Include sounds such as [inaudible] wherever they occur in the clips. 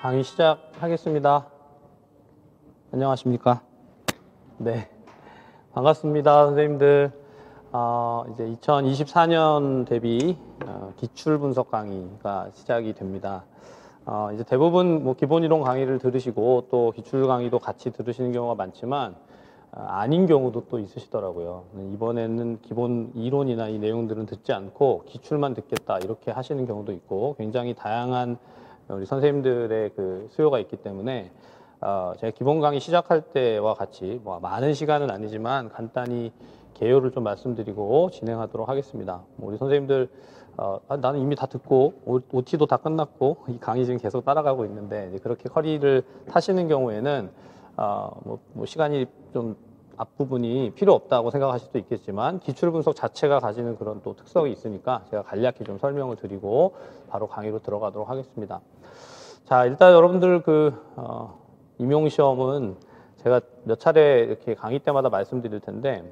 강의 시작하겠습니다. 안녕하십니까? 네. 반갑습니다, 선생님들. 어, 이제 2024년 대비 어, 기출 분석 강의가 시작이 됩니다. 어, 이제 대부분 뭐 기본 이론 강의를 들으시고 또 기출 강의도 같이 들으시는 경우가 많지만 어, 아닌 경우도 또 있으시더라고요. 이번에는 기본 이론이나 이 내용들은 듣지 않고 기출만 듣겠다 이렇게 하시는 경우도 있고 굉장히 다양한 우리 선생님들의 그 수요가 있기 때문에 어, 제가 기본 강의 시작할 때와 같이 뭐 많은 시간은 아니지만 간단히 개요를 좀 말씀드리고 진행하도록 하겠습니다. 뭐 우리 선생님들 어, 아, 나는 이미 다 듣고 OT도 다 끝났고 이 강의 지금 계속 따라가고 있는데 그렇게 커리를 타시는 경우에는 어, 뭐, 뭐 시간이 좀 앞부분이 필요 없다고 생각하실 수도 있겠지만 기출 분석 자체가 가지는 그런 또 특성이 있으니까 제가 간략히 좀 설명을 드리고 바로 강의로 들어가도록 하겠습니다. 자, 일단 여러분들 그 어, 임용 시험은 제가 몇 차례 이렇게 강의 때마다 말씀드릴 텐데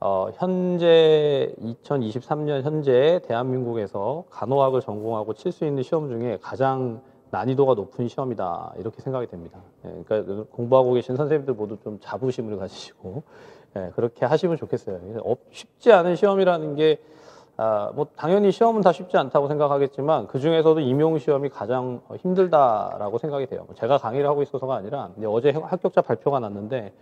어, 현재 2023년 현재 대한민국에서 간호학을 전공하고 칠 수 있는 시험 중에 가장 난이도가 높은 시험이다 이렇게 생각이 됩니다. 예, 그러니까 공부하고 계신 선생님들 모두 좀 자부심을 가지시고 예, 그렇게 하시면 좋겠어요. 쉽지 않은 시험이라는 게 아, 뭐 당연히 시험은 다 쉽지 않다고 생각하겠지만 그 중에서도 임용 시험이 가장 힘들다라고 생각이 돼요. 제가 강의를 하고 있어서가 아니라 어제 합격자 발표가 났는데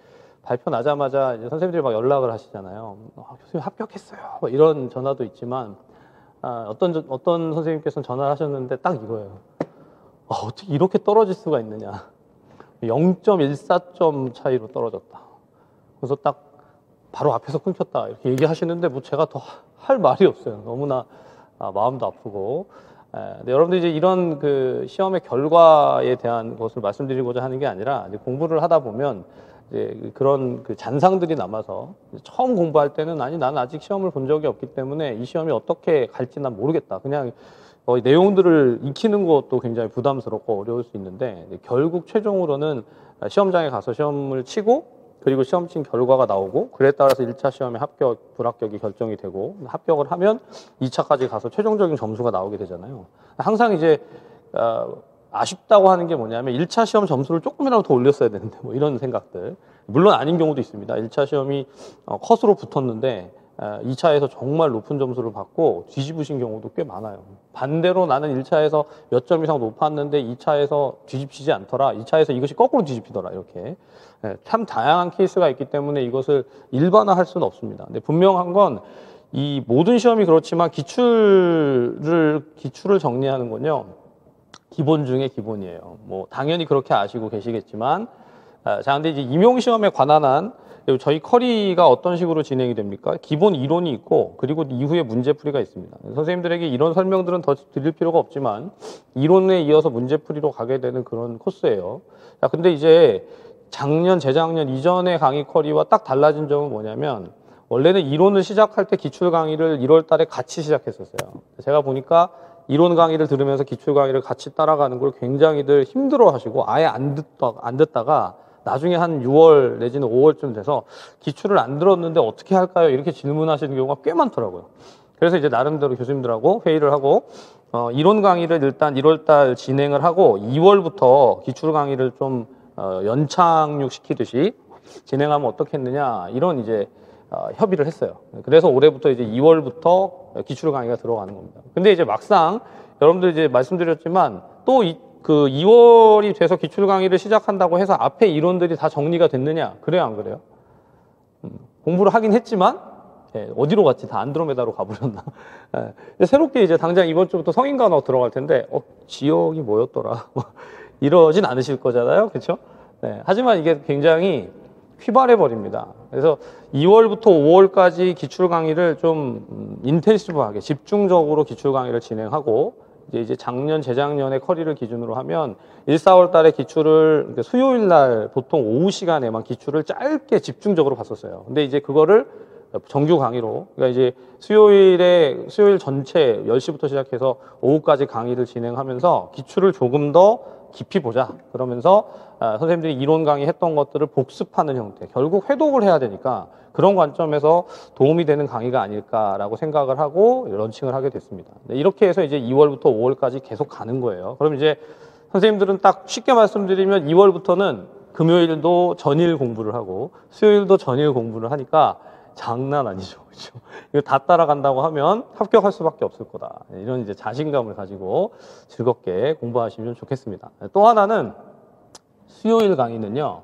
발표 나자마자 이제 선생님들이 막 연락을 하시잖아요. 아, 교수님 합격했어요. 뭐 이런 전화도 있지만 아, 어떤 어떤 선생님께서는 전화를 하셨는데 딱 이거예요. 아, 어떻게 이렇게 떨어질 수가 있느냐. 0.14점 차이로 떨어졌다. 그래서 딱 바로 앞에서 끊겼다. 이렇게 얘기하시는데 뭐 제가 더 할 말이 없어요. 너무나 아, 마음도 아프고. 에, 여러분들 이제 이런 그 시험의 결과에 대한 것을 말씀드리고자 하는 게 아니라 공부를 하다 보면 이제 그런 그 잔상들이 남아서 처음 공부할 때는 아니 나는 아직 시험을 본 적이 없기 때문에 이 시험이 어떻게 갈지 난 모르겠다. 그냥 어, 내용들을 익히는 것도 굉장히 부담스럽고 어려울 수 있는데 결국 최종으로는 시험장에 가서 시험을 치고 그리고 시험 친 결과가 나오고 그에 따라서 1차 시험에 합격, 불합격이 결정이 되고 합격을 하면 2차까지 가서 최종적인 점수가 나오게 되잖아요. 항상 이제 어, 아쉽다고 하는 게 뭐냐면 1차 시험 점수를 조금이라도 더 올렸어야 되는데 뭐 이런 생각들. 물론 아닌 경우도 있습니다. 1차 시험이 어, 컷으로 붙었는데 2차에서 정말 높은 점수를 받고 뒤집으신 경우도 꽤 많아요. 반대로 나는 1차에서 몇 점 이상 높았는데 2차에서 뒤집히지 않더라. 2차에서 이것이 거꾸로 뒤집히더라. 이렇게. 예, 참 다양한 케이스가 있기 때문에 이것을 일반화할 수는 없습니다. 근데 분명한 건 이 모든 시험이 그렇지만 기출을, 기출을 정리하는 건요. 기본 중에 기본이에요. 뭐, 당연히 그렇게 아시고 계시겠지만, 아, 자, 근데 이제 임용 시험에 관한 한 저희 커리가 어떤 식으로 진행이 됩니까? 기본 이론이 있고 그리고 이후에 문제풀이가 있습니다. 선생님들에게 이런 설명들은 더 드릴 필요가 없지만 이론에 이어서 문제풀이로 가게 되는 그런 코스예요. 자, 근데 이제 작년, 재작년 이전의 강의 커리와 딱 달라진 점은 뭐냐면 원래는 이론을 시작할 때 기출 강의를 1월 달에 같이 시작했었어요. 제가 보니까 이론 강의를 들으면서 기출 강의를 같이 따라가는 걸 굉장히들 힘들어 하시고 아예 안 듣다, 안 듣다가 나중에 한 6월 내지는 5월쯤 돼서 기출을 안 들었는데 어떻게 할까요? 이렇게 질문하시는 경우가 꽤 많더라고요. 그래서 이제 나름대로 교수님들하고 회의를 하고 어, 이론 강의를 일단 1월달 진행을 하고 2월부터 기출 강의를 좀 어, 연착륙 시키듯이 진행하면 어떻겠느냐 이런 이제 어, 협의를 했어요. 그래서 올해부터 이제 2월부터 기출 강의가 들어가는 겁니다. 근데 이제 막상 여러분들 이제 말씀드렸지만 또 이 그 2월이 돼서 기출 강의를 시작한다고 해서 앞에 이론들이 다 정리가 됐느냐? 그래요, 안 그래요? 음, 공부를 하긴 했지만 예, 어디로 갔지? 다 안드로메다로 가버렸나? [laughs] 예, 새롭게 이제 당장 이번 주부터 성인 간호 들어갈 텐데 어, 지역이 뭐였더라? 뭐 [laughs] 이러진 않으실 거잖아요, 그렇죠? 네, 하지만 이게 굉장히 휘발해 버립니다. 그래서 2월부터 5월까지 기출 강의를 좀 음, 인텐시브하게 집중적으로 기출 강의를 진행하고 이제, 이제 작년, 재작년의 커리를 기준으로 하면 1, 4월 달에 기출을 수요일 날 보통 오후 시간에만 기출을 짧게 집중적으로 봤었어요. 근데 이제 그거를 정규 강의로 그러니까 이제 수요일에 수요일 전체 10시부터 시작해서 오후까지 강의를 진행하면서 기출을 조금 더 깊이 보자. 그러면서 아, 선생님들이 이론 강의 했던 것들을 복습하는 형태. 결국 회독을 해야 되니까 그런 관점에서 도움이 되는 강의가 아닐까라고 생각을 하고 런칭을 하게 됐습니다. 이렇게 해서 이제 2월부터 5월까지 계속 가는 거예요. 그럼 이제 선생님들은 딱 쉽게 말씀드리면 2월부터는 금요일도 전일 공부를 하고 수요일도 전일 공부를 하니까 장난 아니죠. [laughs] 그렇죠? 이거 다 따라간다고 하면 합격할 수밖에 없을 거다. 이런 이제 자신감을 가지고 즐겁게 공부하시면 좋겠습니다. 또 하나는 수요일 강의는요.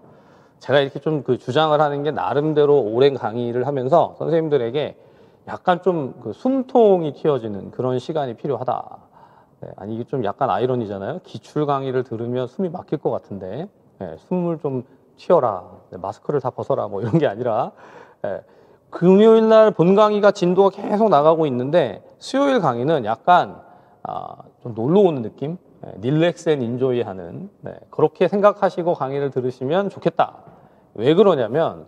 제가 이렇게 좀 그 주장을 하는 게 나름대로 오랜 강의를 하면서 선생님들에게 약간 좀 그 숨통이 튀어지는 그런 시간이 필요하다. 네, 아니 이게 좀 약간 아이러니잖아요. 기출 강의를 들으면 숨이 막힐 것 같은데 네, 숨을 좀 틔워라, 네, 마스크를 다 벗어라 뭐 이런 게 아니라 네, 금요일 날 본 강의가 진도가 계속 나가고 있는데 수요일 강의는 약간 아, 좀 놀러 오는 느낌, 네, relax and enjoy 하는 네, 그렇게 생각하시고 강의를 들으시면 좋겠다. 왜 그러냐면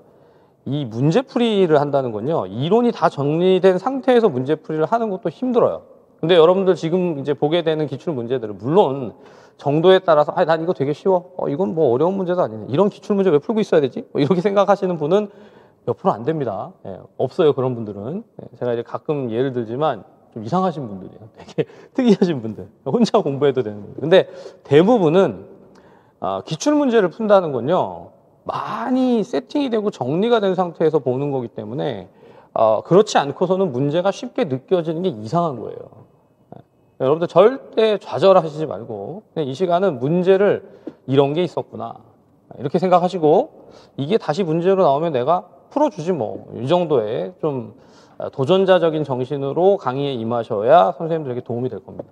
이 문제풀이를 한다는 건요 이론이 다 정리된 상태에서 문제풀이를 하는 것도 힘들어요. 근데 여러분들 지금 이제 보게 되는 기출 문제들은 물론 정도에 따라서 아, 난 이거 되게 쉬워. 어, 이건 뭐 어려운 문제도 아니네. 이런 기출 문제 왜 풀고 있어야 되지? 뭐 이렇게 생각하시는 분은 몇 프로 안 됩니다. 예, 없어요 그런 분들은. 예, 제가 이제 가끔 예를 들지만 좀 이상하신 분들이에요. [laughs] 되게 특이하신 분들. 혼자 공부해도 되는 분들. 근데 대부분은 아, 기출 문제를 푼다는 건요. 많이 세팅이 되고 정리가 된 상태에서 보는 거기 때문에 어, 그렇지 않고서는 문제가 쉽게 느껴지는 게 이상한 거예요. 네. 여러분들 절대 좌절하시지 말고 이 시간은 문제를 이런 게 있었구나 이렇게 생각하시고 이게 다시 문제로 나오면 내가 풀어주지 뭐 이 정도의 좀 도전자적인 정신으로 강의에 임하셔야 선생님들에게 도움이 될 겁니다.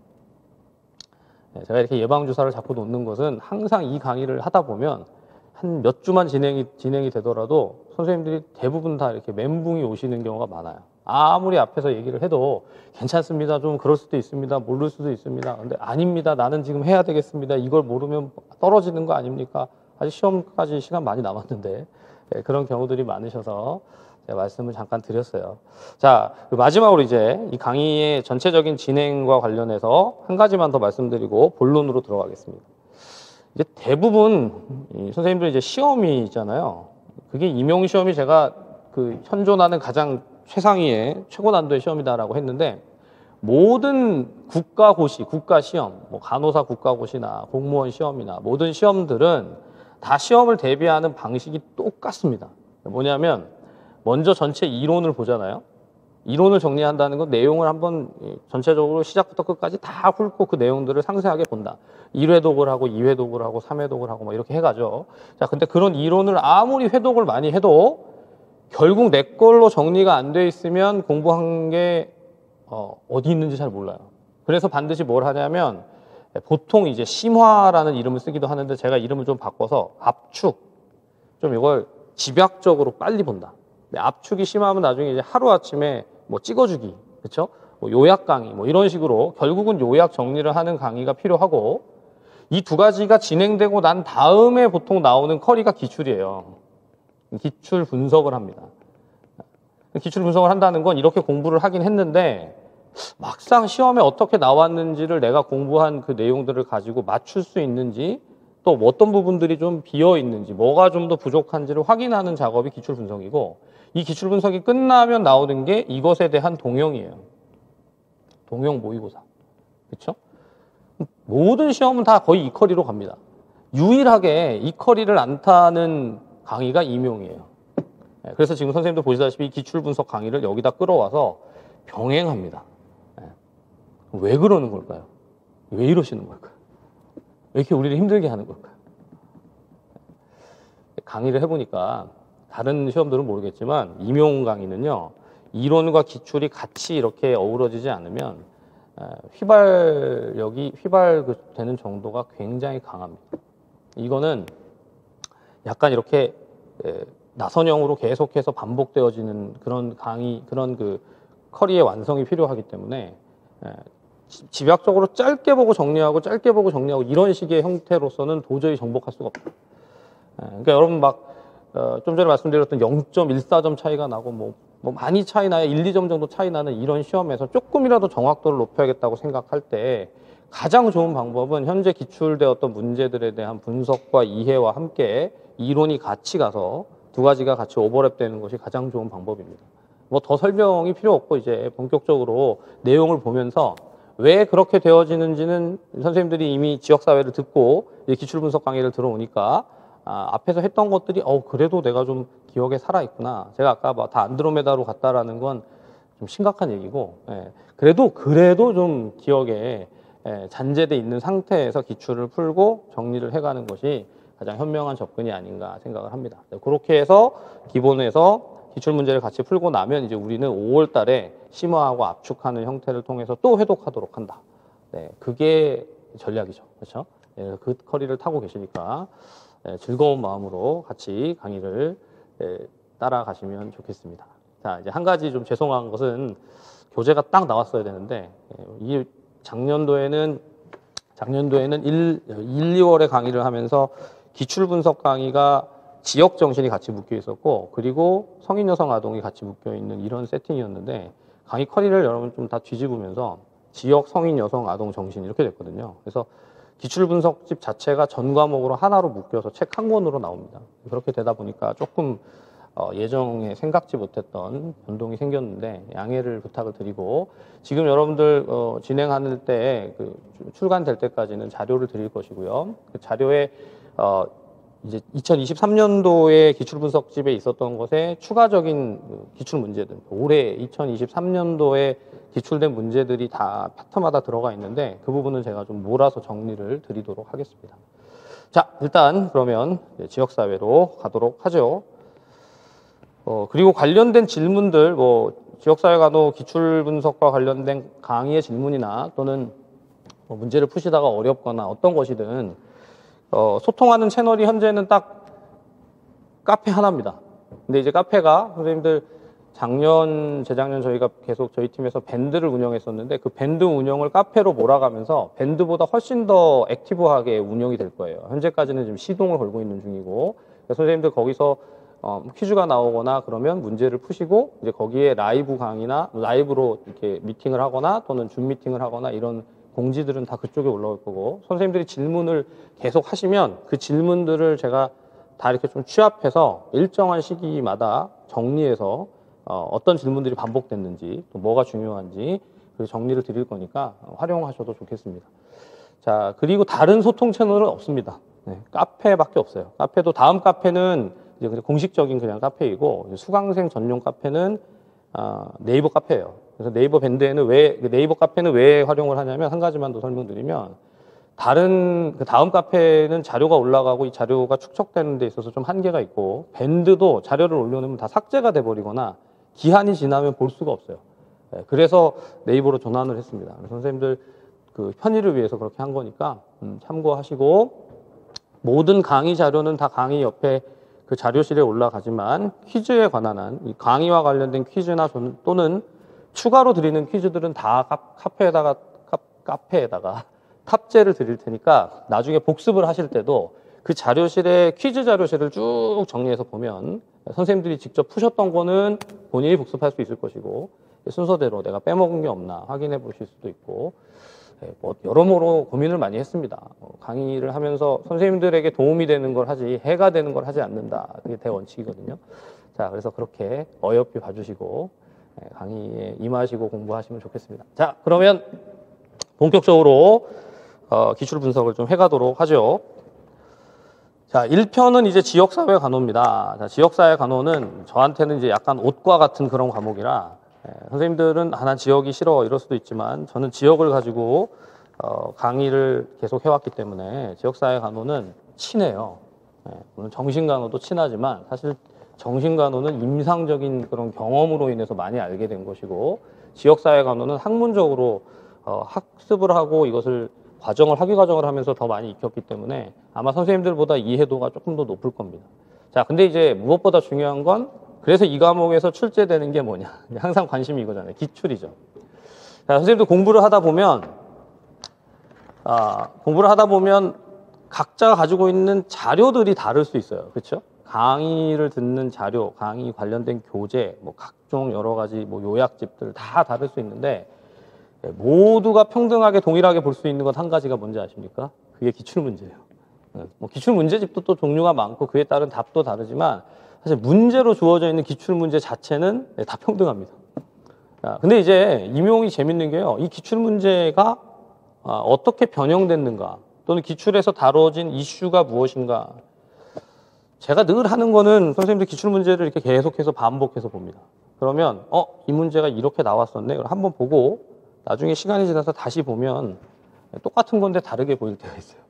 네, 제가 이렇게 예방 주사를 자꾸 놓는 것은 항상 이 강의를 하다 보면 한 몇 주만 진행이 진행이 되더라도 선생님들이 대부분 다 이렇게 멘붕이 오시는 경우가 많아요. 아무리 앞에서 얘기를 해도 괜찮습니다. 좀 그럴 수도 있습니다. 모를 수도 있습니다. 근데 아닙니다. 나는 지금 해야 되겠습니다. 이걸 모르면 떨어지는 거 아닙니까? 아직 시험까지 시간 많이 남았는데 네, 그런 경우들이 많으셔서 말씀을 잠깐 드렸어요. 자, 그 마지막으로 이제 이 강의의 전체적인 진행과 관련해서 한 가지만 더 말씀드리고 본론으로 들어가겠습니다. 이제 대부분 선생님들 이제 시험이 있잖아요. 그게 임용 시험이 제가 그 현존하는 가장 최상위의 최고 난도의 시험이다라고 했는데 모든 국가고시, 국가시험, 뭐 간호사 국가고시나 공무원 시험이나 모든 시험들은 다 시험을 대비하는 방식이 똑같습니다. 뭐냐면 먼저 전체 이론을 보잖아요. 이론을 정리한다는 건 내용을 한번 전체적으로 시작부터 끝까지 다 훑고 그 내용들을 상세하게 본다. 1회 독을 하고 2회 독을 하고 3회 독을 하고 막 이렇게 해가죠. 자, 근데 그런 이론을 아무리 회독을 많이 해도 결국 내 걸로 정리가 안 돼 있으면 공부한 게 어, 어디 있는지 잘 몰라요. 그래서 반드시 뭘 하냐면 보통 이제 심화라는 이름을 쓰기도 하는데 제가 이름을 좀 바꿔서 압축 좀 이걸 집약적으로 빨리 본다. 압축이 심하면 나중에 이제 하루 아침에 뭐 찍어주기, 그렇죠? 뭐 요약 강의, 뭐 이런 식으로 결국은 요약 정리를 하는 강의가 필요하고 이 두 가지가 진행되고 난 다음에 보통 나오는 커리가 기출이에요. 기출 분석을 합니다. 기출 분석을 한다는 건 이렇게 공부를 하긴 했는데 막상 시험에 어떻게 나왔는지를 내가 공부한 그 내용들을 가지고 맞출 수 있는지 또 어떤 부분들이 좀 비어 있는지 뭐가 좀 더 부족한지를 확인하는 작업이 기출 분석이고 이 기출 분석이 끝나면 나오는 게 이것에 대한 동형이에요. 동형 모의고사. 그렇죠? 모든 시험은 다 거의 이 커리로 갑니다. 유일하게 이 커리를 안 타는 강의가 임용이에요. 네, 그래서 지금 선생님도 보시다시피 기출 분석 강의를 여기다 끌어와서 병행합니다. 네. 왜 그러는 걸까요? 왜 이러시는 걸까요? 왜 이렇게 우리를 힘들게 하는 걸까요? 강의를 해보니까 다른 시험들은 모르겠지만 임용 강의는요 이론과 기출이 같이 이렇게 어우러지지 않으면 휘발력이 휘발되는 정도가 굉장히 강합니다. 이거는 약간 이렇게 나선형으로 계속해서 반복되어지는 그런 강의 그런 그 커리의 완성이 필요하기 때문에 집약적으로 짧게 보고 정리하고 짧게 보고 정리하고 이런 식의 형태로서는 도저히 정복할 수가 없다. 그러니까 여러분 막 어, 좀 전에 말씀드렸던 0.14점 차이가 나고 뭐, 뭐 많이 차이 나야 1, 2점 정도 차이 나는 이런 시험에서 조금이라도 정확도를 높여야겠다고 생각할 때 가장 좋은 방법은 현재 기출되었던 문제들에 대한 분석과 이해와 함께 이론이 같이 가서 두 가지가 같이 오버랩 되는 것이 가장 좋은 방법입니다. 뭐 더 설명이 필요 없고 이제 본격적으로 내용을 보면서 왜 그렇게 되어지는지는 선생님들이 이미 지역사회를 듣고 기출분석 강의를 들어오니까 아, 앞에서 했던 것들이 어 그래도 내가 좀 기억에 살아 있구나. 제가 아까 뭐다 안드로메다로 갔다라는 건 좀 심각한 얘기고, 예. 그래도 그래도 좀 기억에 예, 잔재돼 있는 상태에서 기출을 풀고 정리를 해가는 것이 가장 현명한 접근이 아닌가 생각을 합니다. 네, 그렇게 해서 기본에서 기출 문제를 같이 풀고 나면 이제 우리는 5월 달에 심화하고 압축하는 형태를 통해서 또 회독하도록 한다. 네, 그게 전략이죠. 그렇죠? 네, 그 커리를 타고 계시니까 네, 즐거운 마음으로 같이 강의를 네, 따라가시면 좋겠습니다. 자, 이제 한 가지 좀 죄송한 것은 교재가 딱 나왔어야 되는데 네, 이 작년도에는 작년도에는 1, 1 2월에 강의를 하면서 기출 분석 강의가 지역 정신이 같이 묶여 있었고 그리고 성인 여성 아동이 같이 묶여 있는 이런 세팅이었는데 강의 커리를 여러분 좀 다 뒤집으면서 지역 성인 여성 아동 정신 이렇게 됐거든요. 그래서 기출 분석집 자체가 전 과목으로 하나로 묶여서 책 한 권으로 나옵니다. 그렇게 되다 보니까 조금 어, 예정에 생각지 못했던 변동이 생겼는데 양해를 부탁을 드리고 지금 여러분들 어, 진행하는 때 그 출간될 때까지는 자료를 드릴 것이고요. 그 자료에 어, 이제 2023년도에 기출 분석집에 있었던 것에 추가적인 그 기출 문제들, 올해 2023년도에 기출된 문제들이 다 파트마다 들어가 있는데 그 부분은 제가 좀 몰아서 정리를 드리도록 하겠습니다. 자, 일단 그러면 지역사회로 가도록 하죠. 어, 그리고 관련된 질문들, 뭐, 지역사회 간호 기출 분석과 관련된 강의의 질문이나 또는 뭐 문제를 푸시다가 어렵거나 어떤 것이든 어, 소통하는 채널이 현재는 딱 카페 하나입니다. 근데 이제 카페가 선생님들 작년, 재작년 저희가 계속 저희 팀에서 밴드를 운영했었는데 그 밴드 운영을 카페로 몰아가면서 밴드보다 훨씬 더 active하게 운영이 될 거예요. 현재까지는 지금 시동을 걸고 있는 중이고 선생님들 거기서 어, 퀴즈가 나오거나 그러면 문제를 푸시고 이제 거기에 라이브 강의나 라이브로 이렇게 미팅을 하거나 또는 줌 미팅을 하거나 이런 공지들은 다 그쪽에 올라올 거고 선생님들이 질문을 계속 하시면 그 질문들을 제가 다 이렇게 좀 취합해서 일정한 시기마다 정리해서 어, 어떤 질문들이 반복됐는지 또 뭐가 중요한지 그 정리를 드릴 거니까 활용하셔도 좋겠습니다. 자 그리고 다른 소통 채널은 없습니다. 네, 카페밖에 없어요. 카페도 다음 카페는 이제 공식적인 그냥 카페이고 수강생 전용 카페는 어, 네이버 카페예요. 그래서 네이버 밴드에는 왜그 네이버 카페는 왜 활용을 하냐면 한 가지만 더 설명드리면 다른 그 다음 카페는 자료가 올라가고 이 자료가 축적되는 데 있어서 좀 한계가 있고 밴드도 자료를 올려놓으면 다 삭제가 돼 버리거나 기한이 지나면 볼 수가 없어요. 네, 그래서 네이버로 전환을 했습니다. 선생님들 그 편의를 위해서 그렇게 한 거니까 음, 참고하시고 모든 강의 자료는 다 강의 옆에 그 자료실에 올라가지만 퀴즈에 관한 한 강의와 관련된 퀴즈나 또는 추가로 드리는 퀴즈들은 다 카페에다가 카페에다가 [laughs] 탑재를 드릴 테니까 나중에 복습을 하실 때도 그 자료실에 퀴즈 자료실을 쭉 정리해서 보면 선생님들이 직접 푸셨던 거는 본인이 복습할 수 있을 것이고 순서대로 내가 빼먹은 게 없나 확인해 보실 수도 있고 예, 뭐 여러모로 고민을 많이 했습니다. 어, 강의를 하면서 선생님들에게 도움이 되는 걸 하지 해가 되는 걸 하지 않는다. 그게 대원칙이거든요. 자, 그래서 그렇게 어여삐 봐주시고 예, 강의에 임하시고 공부하시면 좋겠습니다. 자, 그러면 본격적으로 어, 기출 분석을 좀 해가도록 하죠. 자, 1편은 이제 지역사회 간호입니다. 자, 지역사회 간호는 저한테는 이제 약간 옷과 같은 그런 과목이라 예, 선생님들은 하나 지역이 싫어 이럴 수도 있지만 저는 지역을 가지고 어, 강의를 계속 해왔기 때문에 지역사회 간호는 친해요. 예, 정신간호도 친하지만 사실 정신간호는 임상적인 그런 경험으로 인해서 많이 알게 된 것이고 지역사회 간호는 학문적으로 어, 학습을 하고 이것을 과정을 학위 과정을 하면서 더 많이 익혔기 때문에 아마 선생님들보다 이해도가 조금 더 높을 겁니다. 자, 근데 이제 무엇보다 중요한 건 그래서 이 과목에서 출제되는 게 뭐냐. 항상 관심이 이거잖아요. 기출이죠. 자, 선생님들 공부를 하다 보면, 아, 공부를 하다 보면 각자가 가지고 있는 자료들이 다를 수 있어요. 그렇죠? 강의를 듣는 자료, 강의 관련된 교재, 뭐 각종 여러 가지 뭐 요약집들 다 다를 수 있는데 예, 모두가 평등하게 동일하게 볼 수 있는 것한 가지가 뭔지 아십니까? 그게 기출 문제예요. 예, 뭐 기출 문제집도 또 종류가 많고 그에 따른 답도 다르지만 사실 문제로 주어져 있는 기출 문제 자체는 네, 다 평등합니다. 자, 근데 이제 임용이 재밌는 게요. 이 기출 문제가 아, 어떻게 변형됐는가 또는 기출에서 다뤄진 이슈가 무엇인가 제가 늘 하는 거는 선생님들 기출 문제를 이렇게 계속해서 반복해서 봅니다. 그러면 어 이 문제가 이렇게 나왔었네. 그럼 한번 보고 나중에 시간이 지나서 다시 보면 똑같은 건데 다르게 보일 때가 있어요.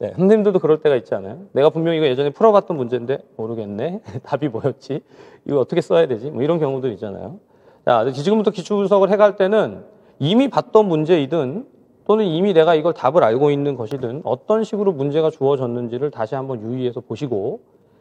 네, 선생님들도 그럴 때가 있지 않아요? 내가 분명히 이거 예전에 풀어봤던 문제인데 모르겠네. [laughs] 답이 뭐였지? 이거 어떻게 써야 되지? 뭐 이런 경우들 있잖아요. 자, 지금부터 기출 분석을 해갈 때는 이미 봤던 문제이든 또는 이미 내가 이걸 답을 알고 있는 것이든 어떤 식으로 문제가 주어졌는지를 다시 한번 유의해서 보시고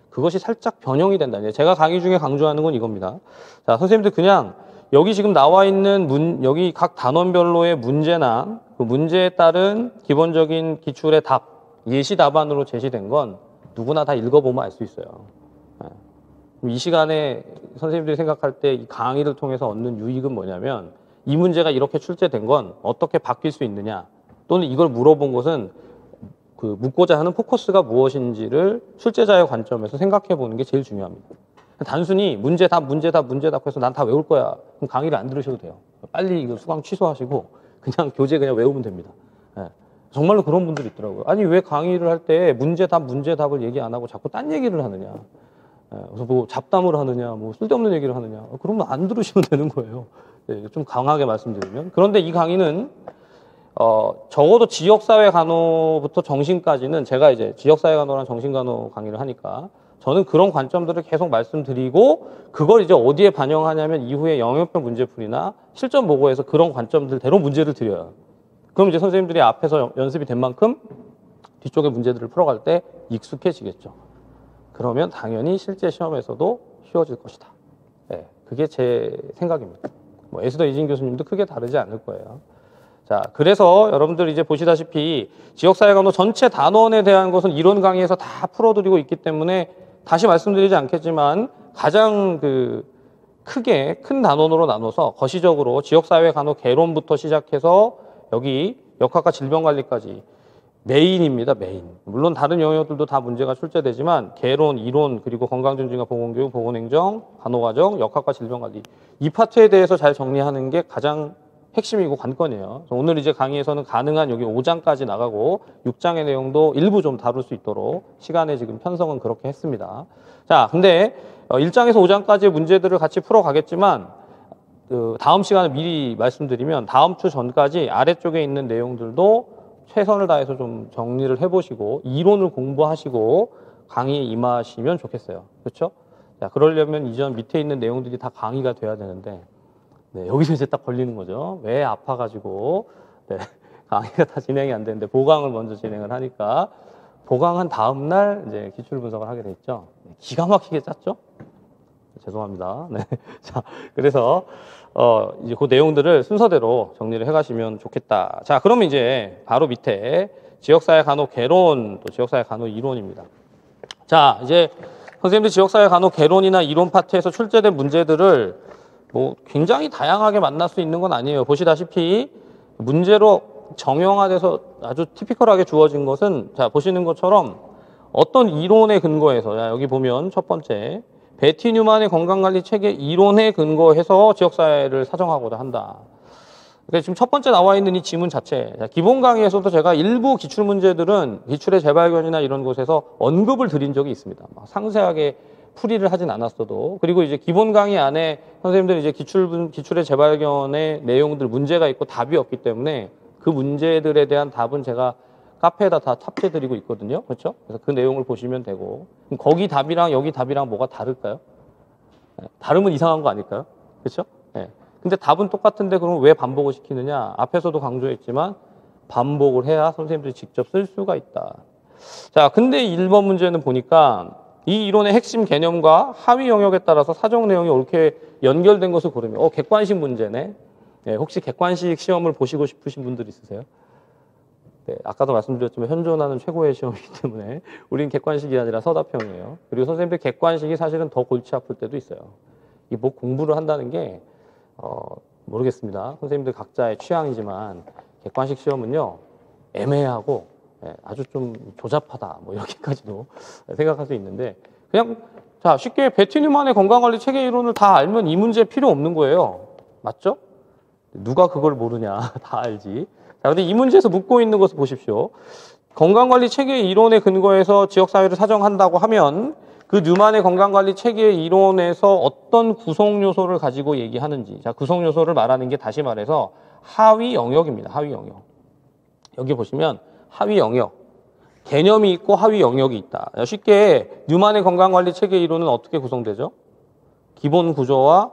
그것이 살짝 변형이 된다. 제가 강의 중에 강조하는 건 이겁니다. 자, 선생님들 그냥 여기 지금 나와 있는 문, 여기 각 단원별로의 문제나 그 문제에 따른 기본적인 기출의 답, 예시 답안으로 제시된 건 누구나 다 읽어보면 알 수 있어요. 네. 이 시간에 선생님들이 생각할 때 이 강의를 통해서 얻는 유익은 뭐냐면 이 문제가 이렇게 출제된 건 어떻게 바뀔 수 있느냐 또는 이걸 물어본 것은 그 묻고자 하는 포커스가 무엇인지를 출제자의 관점에서 생각해 보는 게 제일 중요합니다. 단순히 문제 답, 문제 답, 문제 답 해서 난 다 외울 거야. 그럼 강의를 안 들으셔도 돼요. 빨리 이거 수강 취소하시고 그냥 교재 그냥 외우면 됩니다. 네. 정말로 그런 분들이 있더라고요. 아니 왜 강의를 할 때 문제 답, 문제 답을 얘기 안 하고 자꾸 딴 얘기를 하느냐. 네. 그래서 뭐 잡담을 하느냐, 뭐 쓸데없는 얘기를 하느냐. 그러면 안 들으시면 [laughs] 되는 거예요. 네. 좀 강하게 말씀드리면. 그런데 이 강의는 어, 적어도 지역사회 간호부터 정신까지는 제가 이제 지역사회 간호랑 정신간호 강의를 하니까 저는 그런 관점들을 계속 말씀드리고 그걸 이제 어디에 반영하냐면 이후에 영역별 문제풀이나 실전 보고에서 그런 관점들대로 문제를 드려요. 그럼 이제 선생님들이 앞에서 연습이 된 만큼 뒤쪽의 문제들을 풀어갈 때 익숙해지겠죠. 그러면 당연히 실제 시험에서도 쉬워질 것이다. 네, 그게 제 생각입니다. 뭐 에스더 이진 교수님도 크게 다르지 않을 거예요. 자, 그래서 여러분들 이제 보시다시피 지역사회간호 전체 단원에 대한 것은 이론 강의에서 다 풀어드리고 있기 때문에 다시 말씀드리지 않겠지만 가장 그 크게 큰 단원으로 나눠서 거시적으로 지역사회 간호 개론부터 시작해서 여기 역학과 질병관리까지 main입니다. main. 물론 다른 영역들도 다 문제가 출제되지만 개론, 이론, 그리고 건강증진과 보건교육, 보건행정, 간호과정, 역학과 질병관리 이 파트에 대해서 잘 정리하는 게 가장 핵심이고 관건이에요. 오늘 이제 강의에서는 가능한 여기 5장까지 나가고 6장의 내용도 일부 좀 다룰 수 있도록 시간에 지금 편성은 그렇게 했습니다. 자, 근데 1장에서 어, 5장까지의 문제들을 같이 풀어가겠지만 그 다음 시간에 미리 말씀드리면 다음 주 전까지 아래쪽에 있는 내용들도 최선을 다해서 좀 정리를 해보시고 이론을 공부하시고 강의에 임하시면 좋겠어요. 그렇죠? 자, 그러려면 이전 밑에 있는 내용들이 다 강의가 돼야 되는데 네, 여기서 이제 딱 걸리는 거죠. 왜 아파가지고 네, [laughs] 강의가 다 진행이 안 되는데 보강을 먼저 진행을 하니까 보강한 다음 날 이제 기출 분석을 하게 됐죠. 네, 기가 막히게 짰죠. 죄송합니다. [laughs] 네. 자, 그래서 어 이제 그 내용들을 순서대로 정리를 해가시면 좋겠다. 자, 그러면 이제 바로 밑에 지역사회 간호 개론 또 지역사회 간호 이론입니다. 자, 이제 선생님들 지역사회 간호 개론이나 이론 파트에서 출제된 문제들을 뭐 굉장히 다양하게 만날 수 있는 건 아니에요. 보시다시피 문제로 정형화돼서 아주 티피컬하게 주어진 것은 자 보시는 것처럼 어떤 이론에 근거해서 자, 여기 보면 첫 번째 베티 뉴만의 건강관리 체계 이론에 근거해서 지역사회를 사정하고자 한다. 그러니까 지금 첫 번째 나와 있는 이 지문 자체 자, 기본 강의에서도 제가 일부 기출 문제들은 기출의 재발견이나 이런 곳에서 언급을 드린 적이 있습니다. 상세하게 풀이를 하진 않았어도 그리고 이제 기본 강의 안에 선생님들 이제 기출 기출의 재발견의 내용들 문제가 있고 답이 없기 때문에 그 문제들에 대한 답은 제가 카페에다 다 탑재드리고 있거든요. 그렇죠? 그래서 그 내용을 보시면 되고 거기 답이랑 여기 답이랑 뭐가 다를까요? 네, 다르면 이상한 거 아닐까요? 그렇죠? 네. 근데 답은 똑같은데 그럼 왜 반복을 시키느냐? 앞에서도 강조했지만 반복을 해야 선생님들이 직접 쓸 수가 있다. 자, 근데 1번 문제는 보니까 이 이론의 핵심 개념과 하위 영역에 따라서 사정 내용이 옳게 연결된 것을 고르면 어 객관식 문제네. 네, 혹시 객관식 시험을 보시고 싶으신 분들 있으세요? 네, 아까도 말씀드렸지만 현존하는 최고의 시험이기 때문에 [laughs] 우리는 객관식이 아니라 서답형이에요. 그리고 선생님들 객관식이 사실은 더 골치 아플 때도 있어요. 이 뭐 공부를 한다는 게 어, 모르겠습니다. 선생님들 각자의 취향이지만 객관식 시험은요 애매하고 예, 아주 좀 조잡하다 뭐 이렇게까지도 [laughs] 생각할 수 있는데 그냥 자 쉽게 베티뉴만의 건강관리 체계 이론을 다 알면 이 문제 필요 없는 거예요. 맞죠? 누가 그걸 모르냐. [laughs] 다 알지. 자, 근데 이 문제에서 묻고 있는 것을 보십시오. 건강관리 체계 이론에 근거해서 지역사회를 사정한다고 하면 그 뉴만의 건강관리 체계 이론에서 어떤 구성 요소를 가지고 얘기하는지. 자, 구성 요소를 말하는 게 다시 말해서 하위 영역입니다. 하위 영역. 여기 보시면 하위 영역. 개념이 있고 하위 영역이 있다. 쉽게 뉴만의 건강관리 체계 이론은 어떻게 구성되죠? 기본 구조와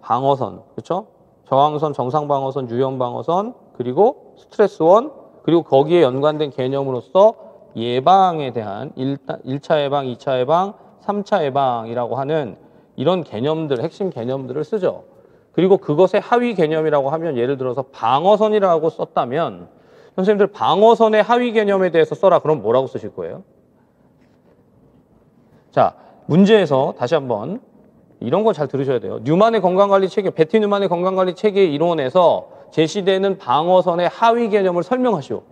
방어선, 그렇죠? 저항선, 정상방어선, 유연방어선, 그리고 스트레스 원, 그리고 거기에 연관된 개념으로서 예방에 대한 1차 예방, 2차 예방, 3차 예방이라고 하는 이런 개념들, 핵심 개념들을 쓰죠. 그리고 그것의 하위 개념이라고 하면 예를 들어서 방어선이라고 썼다면 선생님들 방어선의 하위 개념에 대해서 써라. 그럼 뭐라고 쓰실 거예요? 자, 문제에서 다시 한번 이런 거 잘 들으셔야 돼요. 뉴만의 건강관리 체계, 베티 뉴만의 건강관리 체계 이론에서 제시되는 방어선의 하위 개념을 설명하시오.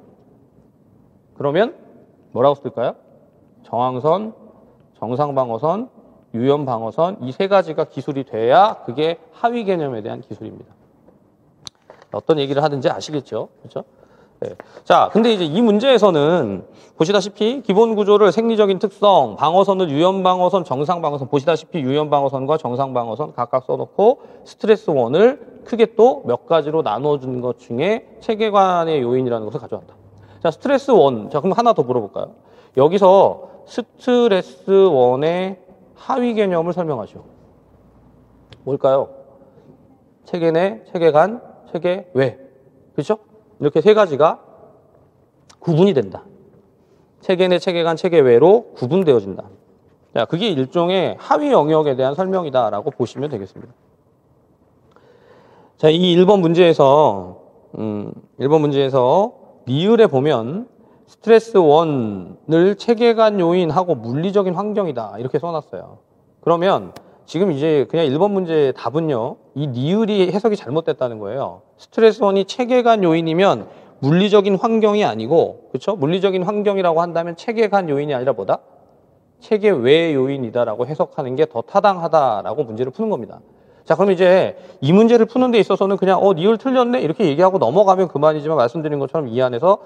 그러면 뭐라고 쓸까요? 정황선, 정상방어선, 유연방어선 이 세 가지가 기술이 돼야 그게 하위 개념에 대한 기술입니다. 어떤 얘기를 하든지 아시겠죠? 그렇죠? 네. 자, 근데 이제 이 문제에서는 보시다시피 기본 구조를 생리적인 특성, 방어선을 유연 방어선, 정상 방어선, 보시다시피 유연 방어선과 정상 방어선 각각 써놓고 스트레스 원을 크게 또 몇 가지로 나눠준 것 중에 체계관의 요인이라는 것을 가져왔다. 자, 스트레스 원. 자, 그럼 하나 더 물어볼까요? 여기서 스트레스 원의 하위 개념을 설명하죠. 뭘까요? 체계 내, 체계 간, 체계 외. 그렇죠? 이렇게 세 가지가 구분이 된다. 체계 내, 체계 간, 체계 외로 구분되어진다. 자, 그게 일종의 하위 영역에 대한 설명이다라고 보시면 되겠습니다. 자, 이 1번 문제에서, 음, 1번 문제에서 리을에 보면 스트레스 원을 체계 간 요인하고 물리적인 환경이다. 이렇게 써놨어요. 그러면 지금 이제 그냥 1번 문제의 답은요. 이 니을이 해석이 잘못됐다는 거예요. 스트레스 원이 체계간 요인이면 물리적인 환경이 아니고 그렇죠? 물리적인 환경이라고 한다면 체계간 요인이 아니라 뭐다? 체계 외 요인이다라고 해석하는 게 더 타당하다라고 문제를 푸는 겁니다. 자, 그럼 이제 이 문제를 푸는 데 있어서는 그냥 어, 니은 틀렸네 이렇게 얘기하고 넘어가면 그만이지만 말씀드린 것처럼 이 안에서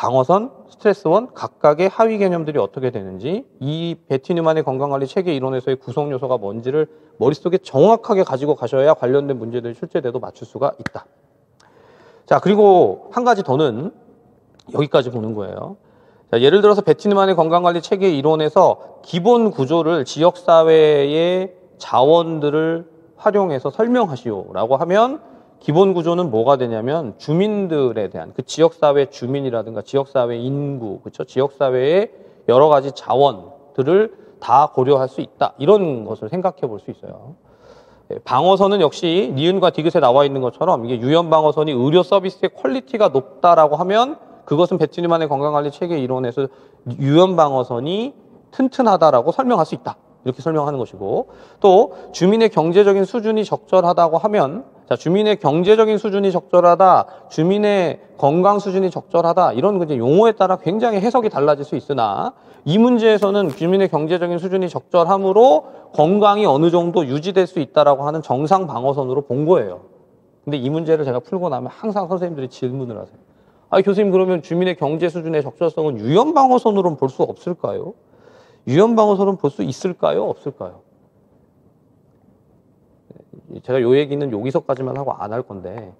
방어선, 스트레스원 각각의 하위 개념들이 어떻게 되는지 이 베티 뉴만의 건강관리 체계 이론에서의 구성 요소가 뭔지를 머릿속에 정확하게 가지고 가셔야 관련된 문제들이 출제돼도 맞출 수가 있다. 자, 그리고 한 가지 더는 여기까지 보는 거예요. 자, 예를 들어서 베티 뉴만의 건강관리 체계 이론에서 기본 구조를 지역사회의 자원들을 활용해서 설명하시오라고 하면 기본 구조는 뭐가 되냐면 주민들에 대한 그 지역 사회 주민이라든가 지역 사회 인구, 그렇죠? 지역 사회의 여러 가지 자원들을 다 고려할 수 있다. 이런 것을 생각해 볼 수 있어요. 예, 방어선은 역시 니은과 디귿에 나와 있는 것처럼 이게 유연 방어선이 의료 서비스의 quality가 높다라고 하면 그것은 베티 뉴만의 건강관리 체계 이론에서 유연 방어선이 튼튼하다라고 설명할 수 있다. 이렇게 설명하는 것이고 또 주민의 경제적인 수준이 적절하다고 하면 자, 주민의 경제적인 수준이 적절하다, 주민의 건강 수준이 적절하다, 이런 그 용어에 따라 굉장히 해석이 달라질 수 있으나 이 문제에서는 주민의 경제적인 수준이 적절함으로 건강이 어느 정도 유지될 수 있다라고 하는 정상 방어선으로 본 거예요. 근데 이 문제를 제가 풀고 나면 항상 선생님들이 질문을 하세요. 아, 교수님 그러면 주민의 경제 수준의 적절성은 유연 방어선으로는 볼 수 없을까요? 유연 방어선은 볼 수 있을까요? 없을까요? 제가 요 얘기는 여기서까지만 하고 안 할 건데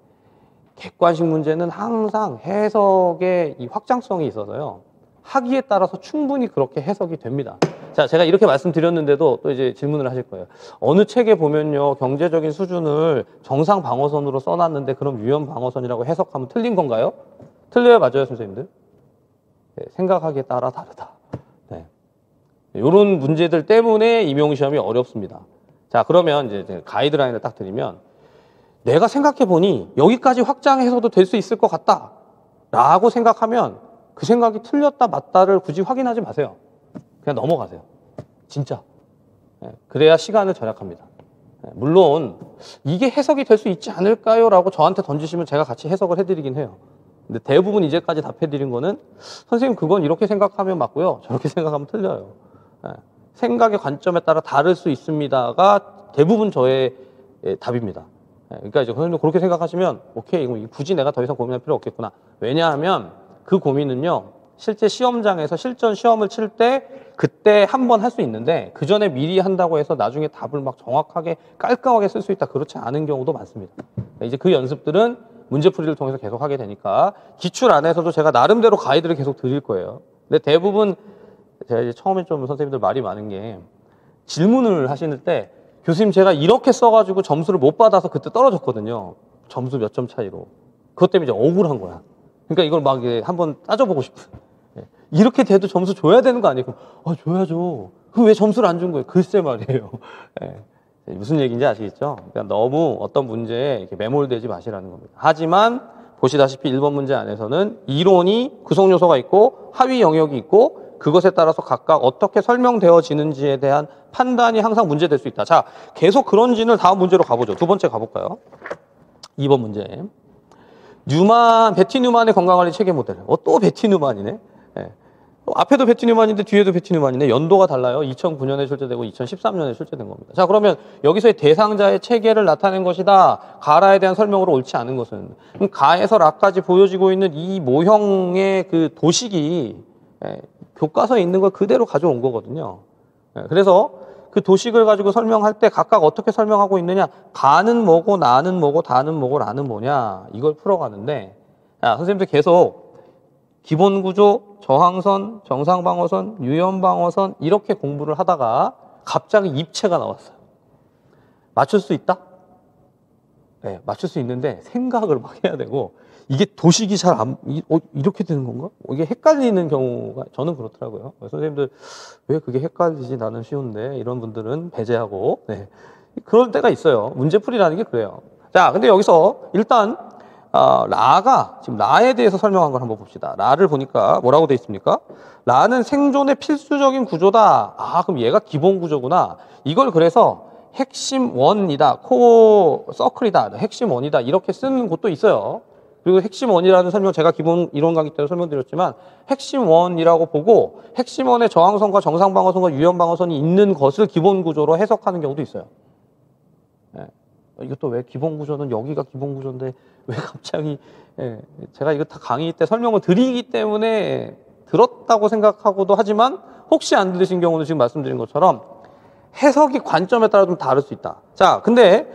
객관식 문제는 항상 해석의 이 확장성이 있어서요. 하기에 따라서 충분히 그렇게 해석이 됩니다. 자, 제가 이렇게 말씀드렸는데도 또 이제 질문을 하실 거예요. 어느 책에 보면요, 경제적인 수준을 정상 방어선으로 써놨는데 그럼 유연 방어선이라고 해석하면 틀린 건가요? 틀려요, 맞아요, 선생님들? 네, 생각하기에 따라 다르다. 네. 이런 문제들 때문에 임용시험이 어렵습니다. 자, 그러면 이제 가이드라인을 딱 드리면 내가 생각해 보니 여기까지 확장해서도 될 수 있을 것 같다. 라고 생각하면 그 생각이 틀렸다 맞다를 굳이 확인하지 마세요. 그냥 넘어가세요. 진짜. 예, 그래야 시간을 절약합니다. 예, 물론 이게 해석이 될 수 있지 않을까요? 라고 저한테 던지시면 제가 같이 해석을 해드리긴 해요. 근데 대부분 이제까지 답해드린 거는 선생님 그건 이렇게 생각하면 맞고요. 저렇게 [laughs] 생각하면 틀려요. 예, 생각의 관점에 따라 다를 수 있습니다가 대부분 저의 예, 답입니다. 예, 그러니까 이제 선생님도 그렇게 생각하시면 오케이 이거 굳이 내가 더 이상 고민할 필요 없겠구나. 왜냐하면 그 고민은요 실제 시험장에서 실전 시험을 칠 때 그때 한 번 할 수 있는데 그 전에 미리 한다고 해서 나중에 답을 막 정확하게 깔끔하게 쓸 수 있다 그렇지 않은 경우도 많습니다. 그러니까 이제 그 연습들은 문제풀이를 통해서 계속 하게 되니까 기출 안에서도 제가 나름대로 가이드를 계속 드릴 거예요. 근데 대부분 제가 이제 처음에 좀 선생님들 말이 많은 게 질문을 하시는 때 교수님 제가 이렇게 써가지고 점수를 못 받아서 그때 떨어졌거든요. 점수 몇 점 차이로. 그것 때문에 이제 억울한 거야. 그러니까 이걸 막 한번 따져보고 싶어. 예. 이렇게 돼도 점수 줘야 되는 거 아니에요? 아, 줘야죠. 그 왜 점수를 안 준 거예요? 글쎄 말이에요. [laughs] 예. 무슨 얘기인지 아시겠죠? 그러니까 너무 어떤 문제에 이렇게 매몰되지 마시라는 겁니다. 하지만 보시다시피 1번 문제 안에서는 이론이 구성 요소가 있고 하위 영역이 있고 그것에 따라서 각각 어떻게 설명되어지는지에 대한 판단이 항상 문제될 수 있다. 자, 계속 그런 진을 다음 문제로 가보죠. 두 번째 가볼까요? 2번 문제. 뉴만, 베티 뉴만의 건강관리 체계 모델. 어, 또 베티 뉴만이네. 예. 어, 앞에도 베티 뉴만인데 뒤에도 베티 뉴만이네. 연도가 달라요. 2009년에 출제되고 2013년에 출제된 겁니다. 자, 그러면 여기서의 대상자의 체계를 나타낸 것이다. 가라에 대한 설명으로 옳지 않은 것은. 가에서 라까지 보여지고 있는 이 모형의 그 도식이 예, 교과서에 있는 걸 그대로 가져온 거거든요. 예, 그래서 그 도식을 가지고 설명할 때 각각 어떻게 설명하고 있느냐. 가는 뭐고, 나는 뭐고, 다는 뭐고, 라는 뭐냐. 이걸 풀어가는데, 야, 선생님들 계속 기본 구조, 저항선, 정상방어선, 유연방어선 이렇게 공부를 하다가 갑자기 입체가 나왔어요. 맞출 수 있다? 네, 맞출 수 있는데 생각을 막 해야 되고 이게 도식이 잘 안, 어, 이렇게 되는 건가? 어, 이게 헷갈리는 경우가 저는 그렇더라고요. 선생님들 왜 그게 헷갈리지? 나는 쉬운데 이런 분들은 배제하고 네. 그럴 때가 있어요. 문제풀이라는 게 그래요. 자, 근데 여기서 일단 어, 라가 지금 라에 대해서 설명한 걸 한번 봅시다. 라를 보니까 뭐라고 돼 있습니까? 라는 생존의 필수적인 구조다. 아, 그럼 얘가 기본 구조구나. 이걸 그래서 핵심 원이다, 코어 서클이다, 핵심 원이다 이렇게 쓰는 곳도 있어요. 그리고 핵심 원이라는 설명 제가 기본 이론 강의 때 설명드렸지만 핵심 원이라고 보고 핵심 원의 저항선과 정상 방어선과 유연 방어선이 있는 것을 기본 구조로 해석하는 경우도 있어요. 예. 이것도 왜 기본 구조는 여기가 기본 구조인데 왜 갑자기 예. 제가 이거 다 강의 때 설명을 드리기 때문에 들었다고 생각하고도 하지만 혹시 안 들으신 경우는 지금 말씀드린 것처럼 해석이 관점에 따라 좀 다를 수 있다. 자, 근데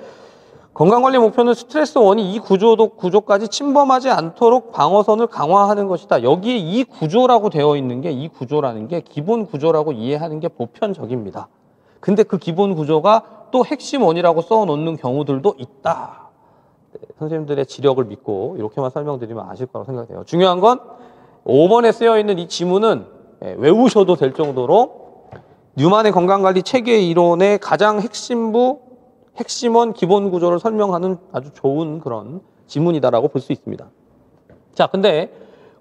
건강관리 목표는 스트레스 원이 이 구조도 구조까지 침범하지 않도록 방어선을 강화하는 것이다. 여기에 이 구조라고 되어 있는 게 이 구조라는 게 기본 구조라고 이해하는 게 보편적입니다. 근데 그 기본 구조가 또 핵심 원이라고 써 놓는 경우들도 있다. 네, 선생님들의 지력을 믿고 이렇게만 설명드리면 아실 거라고 생각해요. 중요한 건 5번에 쓰여 있는 이 지문은 예, 외우셔도 될 정도로 뉴만의 건강관리 체계 이론의 가장 핵심부 핵심원 기본 구조를 설명하는 아주 좋은 그런 지문이다라고 볼 수 있습니다. 자, 근데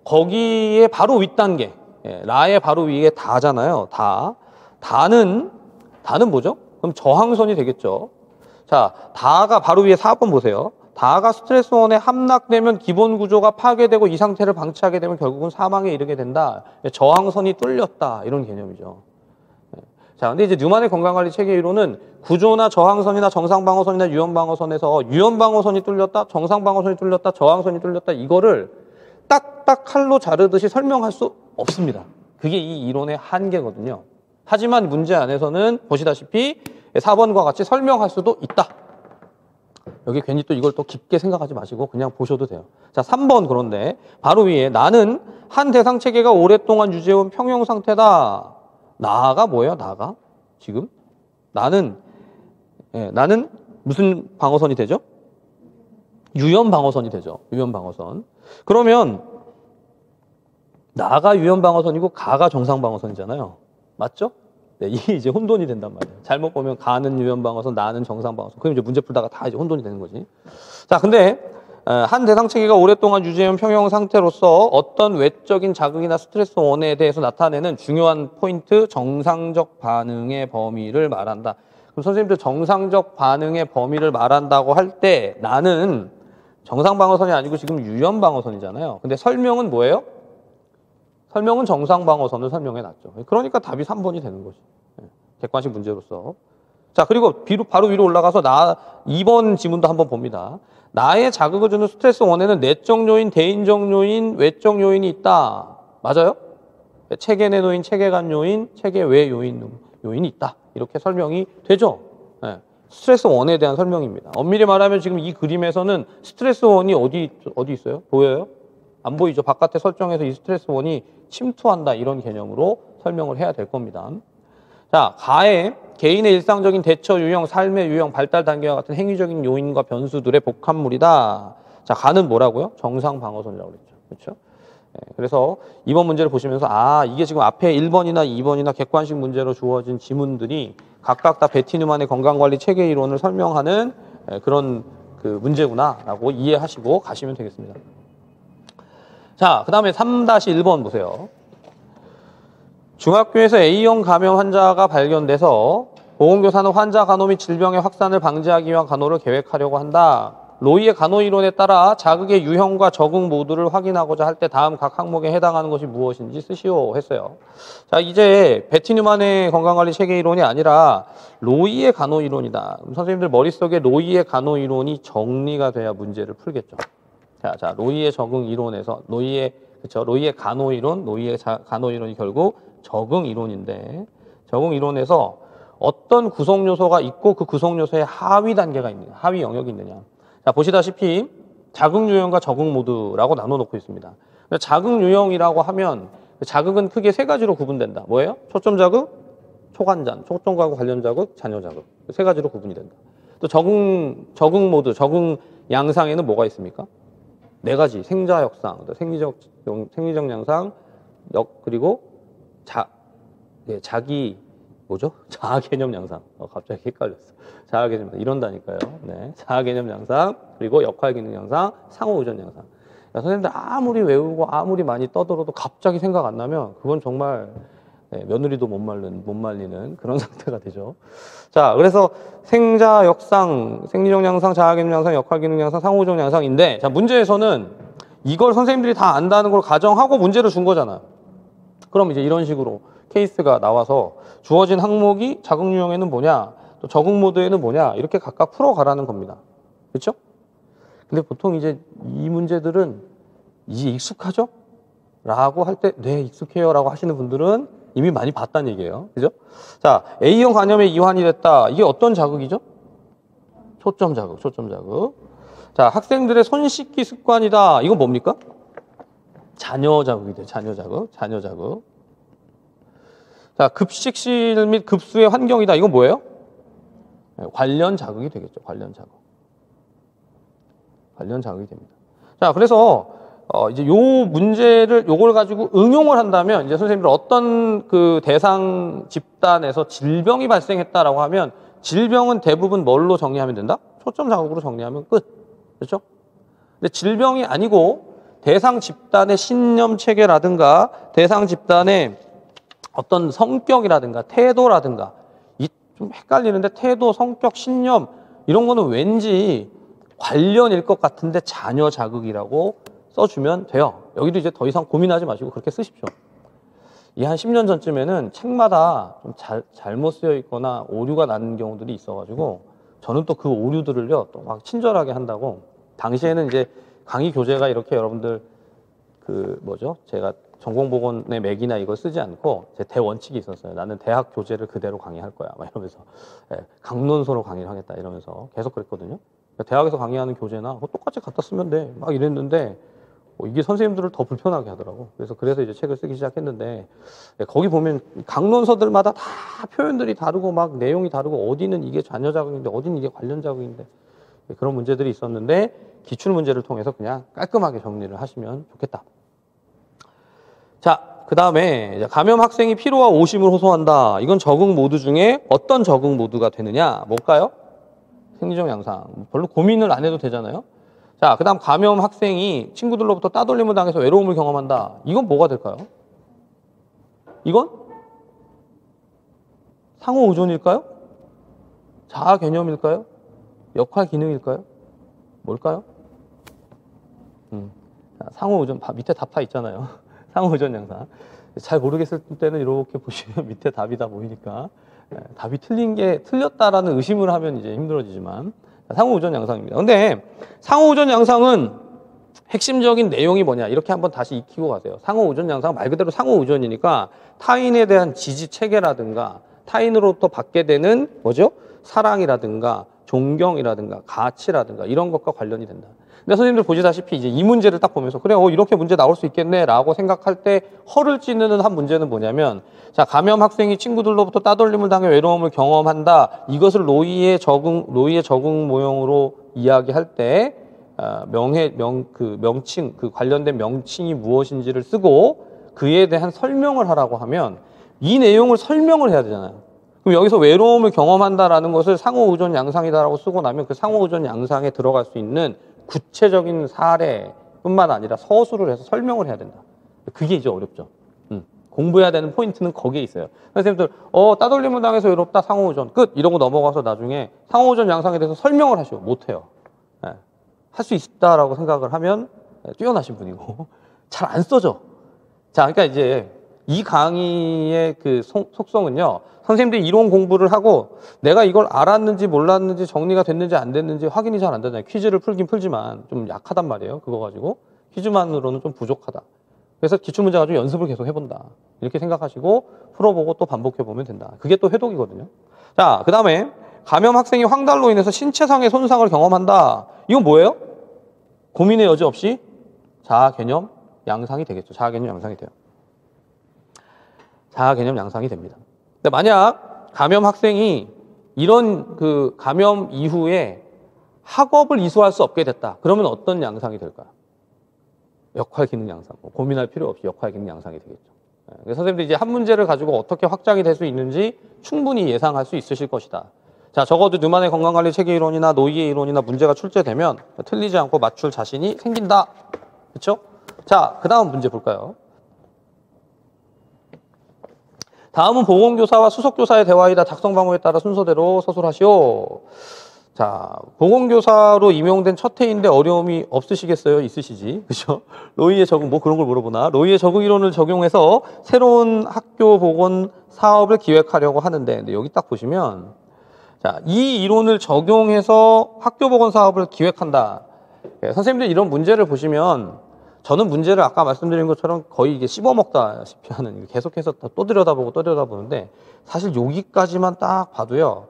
거기에 바로 윗단계, 예, 라의 바로 위에 다잖아요. 다. 다는, 다는 뭐죠? 그럼 저항선이 되겠죠. 자, 다가 바로 위에 4번 보세요. 다가 스트레스 원에 함락되면 기본 구조가 파괴되고 이 상태를 방치하게 되면 결국은 사망에 이르게 된다. 저항선이 뚫렸다. 이런 개념이죠. 자, 근데 이제 뉴만의 건강관리 체계 이론은 구조나 저항선이나 정상방어선이나 유연방어선에서 유연방어선이 뚫렸다, 정상방어선이 뚫렸다, 저항선이 뚫렸다 이거를 딱딱 칼로 자르듯이 설명할 수 없습니다. 그게 이 이론의 한계거든요. 하지만 문제 안에서는 보시다시피 4번과 같이 설명할 수도 있다. 여기 괜히 또 이걸 또 깊게 생각하지 마시고 그냥 보셔도 돼요. 자, 3번 그런데 바로 위에 나는 한 대상 체계가 오랫동안 유지해온 평형 상태다. 나가 뭐예요? 나가? 지금? 나는 예, 나는 무슨 방어선이 되죠? 유연 방어선이 되죠. 유연 방어선. 그러면 나가 유연 방어선이고 가가 정상 방어선이잖아요. 맞죠? 네, 이게 이제 혼돈이 된단 말이에요. 잘못 보면 가는 유연 방어선, 나는 정상 방어선. 그럼 이제 문제 풀다가 다 이제 혼돈이 되는 거지. 자, 근데 한 대상 체계가 오랫동안 유지해온 평형 상태로서 어떤 외적인 자극이나 스트레스 원에 대해서 나타내는 중요한 포인트 정상적 반응의 범위를 말한다. 그럼 선생님들 정상적 반응의 범위를 말한다고 할 때 나는 정상 방어선이 아니고 지금 유연 방어선이잖아요. 근데 설명은 뭐예요? 설명은 정상 방어선을 설명해 놨죠. 그러니까 답이 3번이 되는 거지. 예, 객관식 문제로서. 자, 그리고 바로 위로 올라가서 나 2번 지문도 한번 봅니다. 나의 자극을 주는 스트레스 원에는 내적 요인, 대인적 요인, 외적 요인이 있다. 맞아요? 체계 내 요인, 체계 간 요인, 체계 외 요인, 요인이 있다. 이렇게 설명이 되죠. 네. 스트레스 원에 대한 설명입니다. 엄밀히 말하면 지금 이 그림에서는 스트레스 원이 어디, 어디 있어요? 보여요? 안 보이죠? 바깥에 설정해서 이 스트레스 원이 침투한다. 이런 개념으로 설명을 해야 될 겁니다. 자, 가에 개인의 일상적인 대처 유형, 삶의 유형, 발달 단계와 같은 행위적인 요인과 변수들의 복합물이다. 자, 가는 뭐라고요? 정상 방어선이라고 그랬죠. 그렇죠? 네, 그래서 이번 문제를 보시면서 아, 이게 지금 앞에 1번이나 2번이나 객관식 문제로 주어진 지문들이 각각 다 베티누만의 건강관리 체계 이론을 설명하는 네, 그런 그 문제구나라고 이해하시고 가시면 되겠습니다. 자, 그 다음에 3-1번 보세요. 중학교에서 A형 감염 환자가 발견돼서 보건교사는 환자 간호 및 질병의 확산을 방지하기 위한 간호를 계획하려고 한다. 로이의 간호 이론에 따라 자극의 유형과 적응 모두를 확인하고자 할 때 다음 각 항목에 해당하는 것이 무엇인지 쓰시오 했어요. 자, 이제 베티 뉴만의 건강관리 체계 이론이 아니라 로이의 간호 이론이다. 선생님들 머릿속에 로이의 간호 이론이 정리가 돼야 문제를 풀겠죠. 자, 자, 로이의 적응 이론에서 로이의 그렇죠. 로이의 간호 이론, 로이의 자, 간호 이론이 결국 적응 이론인데 적응 이론에서 어떤 구성 요소가 있고 그 구성 요소에 하위 단계가 있느냐, 하위 영역이 있느냐. 자, 보시다시피 자극 유형과 적응 모드라고 나눠 놓고 있습니다. 자극 유형이라고 하면 자극은 크게 세 가지로 구분된다. 뭐예요? 초점 자극, 초관잔, 초점과 관련 자극, 잔여 자극. 세 가지로 구분이 된다. 또 적응 적응 모드, 적응 양상에는 뭐가 있습니까? 네 가지. 생자 역상, 생리적 생리적 양상, 역 그리고 자, 네, 자기 뭐죠? [laughs] 자아 개념 양상. 어, 갑자기 헷갈렸어. 자아 개념 이런다니까요. 네, 자아 개념 양상 그리고 역할 기능 양상, 상호 의존 양상. 그러니까 선생님들 아무리 외우고 아무리 많이 떠들어도 갑자기 생각 안 나면 그건 정말 네, 며느리도 못 말리는, 못 말리는 그런 [laughs] 상태가 되죠. 자, 그래서 생자 역상, 생리적 양상, 자아 개념 양상, 역할 기능 양상, 상호 의존 양상인데 자, 문제에서는 이걸 선생님들이 다 안다는 걸 가정하고 문제를 준 거잖아. 그럼 이제 이런 식으로 케이스가 나와서 주어진 항목이 자극 유형에는 뭐냐, 또 적응 모드에는 뭐냐, 이렇게 각각 풀어가라는 겁니다. 그렇죠? 근데 보통 이제 이 문제들은 이제 익숙하죠? 라고 할 때, 네, 익숙해요. 라고 하시는 분들은 이미 많이 봤다는 얘기예요. 그죠? 자, A형 간염에 이완이 됐다. 이게 어떤 자극이죠? 초점 자극, 초점 자극. 자, 학생들의 손 씻기 습관이다. 이건 뭡니까? 자녀 자극이 돼요. 자녀 자극, 자녀 자극. 자, 급식실 및 급수의 환경이다. 이건 뭐예요? 네, 관련 자극이 되겠죠. 관련 자극. 관련 자극이 됩니다. 자, 그래서 어, 이제 요 문제를 요걸 가지고 응용을 한다면 이제 선생님들 어떤 그 대상 집단에서 질병이 발생했다라고 하면 질병은 대부분 뭘로 정리하면 된다? 초점 자극으로 정리하면 끝. 그렇죠? 근데 질병이 아니고 대상 집단의 신념 체계라든가 대상 집단의 어떤 성격이라든가 태도라든가 이 좀 헷갈리는데 태도, 성격, 신념 이런 거는 왠지 관련일 것 같은데 자녀 자극이라고 써주면 돼요. 여기도 이제 더 이상 고민하지 마시고 그렇게 쓰십시오. 이 한 10년 전쯤에는 책마다 좀 잘, 잘못 쓰여 있거나 오류가 나는 경우들이 있어가지고 저는 또 그 오류들을요 또 막 친절하게 한다고 당시에는 이제 강의 교재가 이렇게 여러분들 그 뭐죠 제가 전공보건의 맥이나 이걸 쓰지 않고 제 대원칙이 있었어요. 나는 대학 교재를 그대로 강의할 거야. 막 이러면서 예, 강론서로 강의를 하겠다 이러면서 계속 그랬거든요. 그러니까 대학에서 강의하는 교재나 똑같이 갖다 쓰면 돼. 막 이랬는데 뭐 이게 선생님들을 더 불편하게 하더라고. 그래서 그래서 이제 책을 쓰기 시작했는데 예, 거기 보면 강론서들마다 다 표현들이 다르고 막 내용이 다르고 어디는 이게 자녀 자극인데 어디는 이게 관련 자극인데 예, 그런 문제들이 있었는데 기출 문제를 통해서 그냥 깔끔하게 정리를 하시면 좋겠다. 자, 그 다음에 감염 학생이 피로와 오심을 호소한다. 이건 적응 모드 중에 어떤 적응 모드가 되느냐? 뭘까요? 생리적 양상. 별로 고민을 안 해도 되잖아요. 자, 그 다음 감염 학생이 친구들로부터 따돌림을 당해서 외로움을 경험한다. 이건 뭐가 될까요? 이건 상호 의존일까요? 자아 개념일까요? 역할 기능일까요? 뭘까요? 음, 상호 의존 밑에 답파 있잖아요. [laughs] 상호전 양상. 잘 모르겠을 때는 이렇게 보시면 [laughs] 밑에 답이 다 보이니까 예, 답이 틀린 게 틀렸다라는 의심을 하면 이제 힘들어지지만 상호 우전 양상입니다. 근데 상호 우전 양상은 핵심적인 내용이 뭐냐 이렇게 한번 다시 익히고 가세요. 상호 우전 양상 말 그대로 상호 우전이니까 타인에 대한 지지 체계라든가 타인으로부터 받게 되는 뭐죠? 사랑이라든가 존경이라든가 가치라든가 이런 것과 관련이 된다. 근데 선생님들 보시다시피 이제 이 문제를 딱 보면서 그래, 어, 이렇게 문제 나올 수 있겠네라고 생각할 때 허를 찌르는 한 문제는 뭐냐면 자, 감염 학생이 친구들로부터 따돌림을 당해 외로움을 경험한다. 이것을 로이의 적응, 로이의 적응 모형으로 이야기할 때 어, 명해, 명, 그 명칭, 그 관련된 명칭이 무엇인지를 쓰고 그에 대한 설명을 하라고 하면 이 내용을 설명을 해야 되잖아요. 그럼 여기서 외로움을 경험한다라는 것을 상호 의존 양상이다라고 쓰고 나면 그 상호 의존 양상에 들어갈 수 있는 구체적인 사례뿐만 아니라 서술을 해서 설명을 해야 된다. 그게 이제 어렵죠. 음. 공부해야 되는 포인트는 거기에 있어요. 선생님들, 어, 따돌림을 당해서 외롭다, 상호우전. 끝! 이러고 넘어가서 나중에 상호우전 양상에 대해서 설명을 하시고, 못해요. 네. 할수 있다라고 생각을 하면 네, 뛰어나신 분이고, [laughs] 잘 안 써져. 자, 그러니까 이제 이 강의의 그 속성은요, 선생님들이 이론 공부를 하고 내가 이걸 알았는지 몰랐는지 정리가 됐는지 안 됐는지 확인이 잘 안 되잖아요. 퀴즈를 풀긴 풀지만 좀 약하단 말이에요. 그거 가지고. 퀴즈만으로는 좀 부족하다. 그래서 기출문제 가지고 연습을 계속 해본다. 이렇게 생각하시고 풀어보고 또 반복해보면 된다. 그게 또 회독이거든요. 자, 그 다음에 감염 학생이 황달로 인해서 신체상의 손상을 경험한다. 이건 뭐예요? 고민의 여지 없이 자아 개념 양상이 되겠죠. 자아 개념 양상이 돼요. 자아 개념 양상이 됩니다. 근데 만약 감염 학생이 이런 그 감염 이후에 학업을 이수할 수 없게 됐다. 그러면 어떤 양상이 될까요? 역할 기능 양상. 뭐 고민할 필요 없이 역할 기능 양상이 되겠죠. 네. 그래서 선생님들이 이제 한 문제를 가지고 어떻게 확장이 될 수 있는지 충분히 예상할 수 있으실 것이다. 자, 적어도 뉴만의 건강관리 체계 이론이나 노이의 이론이나 문제가 출제되면 틀리지 않고 맞출 자신이 생긴다. 그렇죠? 자, 그 다음 문제 볼까요? 다음은 보건교사와 수석교사의 대화이다. 작성 방법에 따라 순서대로 서술하시오. 자, 보건교사로 임용된 첫 해인데 어려움이 없으시겠어요? 있으시지. [laughs] 그죠? 로이의 적응, 뭐 그런 걸 물어보나? 로이의 적응 이론을 적용해서 새로운 학교 보건 사업을 기획하려고 하는데, 근데 여기 딱 보시면, 자, 이 이론을 적용해서 학교 보건 사업을 기획한다. 예, 선생님들 이런 문제를 보시면 저는 문제를 아까 말씀드린 것처럼 거의 이게 씹어먹다시피 하는 계속해서 또 들여다보고 또 들여다보는데 사실 여기까지만 딱 봐도요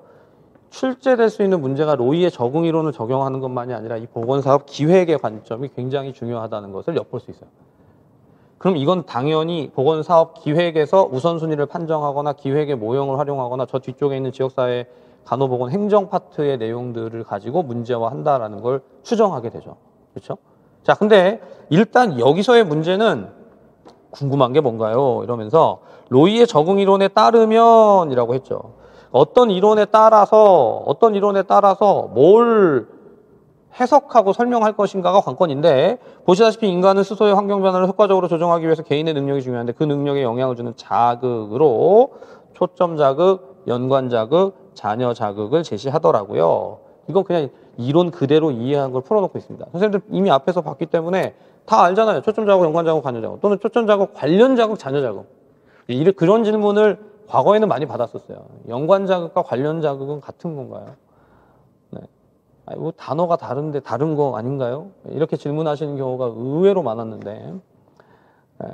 출제될 수 있는 문제가 로이의 적응 이론을 적용하는 것만이 아니라 이 보건사업 기획의 관점이 굉장히 중요하다는 것을 엿볼 수 있어요. 그럼 이건 당연히 보건사업 기획에서 우선순위를 판정하거나 기획의 모형을 활용하거나 저 뒤쪽에 있는 지역사회 간호보건 행정 파트의 내용들을 가지고 문제화한다라는 걸 추정하게 되죠. 그렇죠? 자, 근데 일단 여기서의 문제는 궁금한 게 뭔가요? 이러면서 로이의 적응 이론에 따르면이라고 했죠. 어떤 이론에 따라서 어떤 이론에 따라서 뭘 해석하고 설명할 것인가가 관건인데 보시다시피 인간은 스스로의 환경 변화를 효과적으로 조정하기 위해서 개인의 능력이 중요한데 그 능력에 영향을 주는 자극으로 초점 자극, 연관 자극, 자녀 자극을 제시하더라고요. 이건 그냥 이론 그대로 이해한 걸 풀어놓고 있습니다. 선생님들 이미 앞에서 봤기 때문에 다 알잖아요. 초점 자극, 연관 자극, 관여 자극 또는 초점 자극, 관련 자극, 자녀 자극. 이런 그런 질문을 과거에는 많이 받았었어요. 연관 자극과 관련 자극은 같은 건가요? 네. 아니, 뭐 단어가 다른데 다른 거 아닌가요? 이렇게 질문하시는 경우가 의외로 많았는데 에,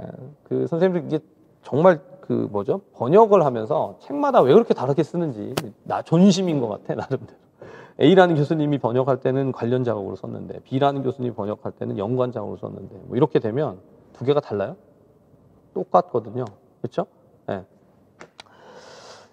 그 선생님들 이게 정말 그 뭐죠 번역을 하면서 책마다 왜 그렇게 다르게 쓰는지 나 존심인 것 같아 나름대로. A라는 교수님이 번역할 때는 관련 자극으로 썼는데 B라는 교수님이 번역할 때는 연관 자극으로 썼는데 뭐 이렇게 되면 두 개가 달라요? 똑같거든요. 그렇죠? 네.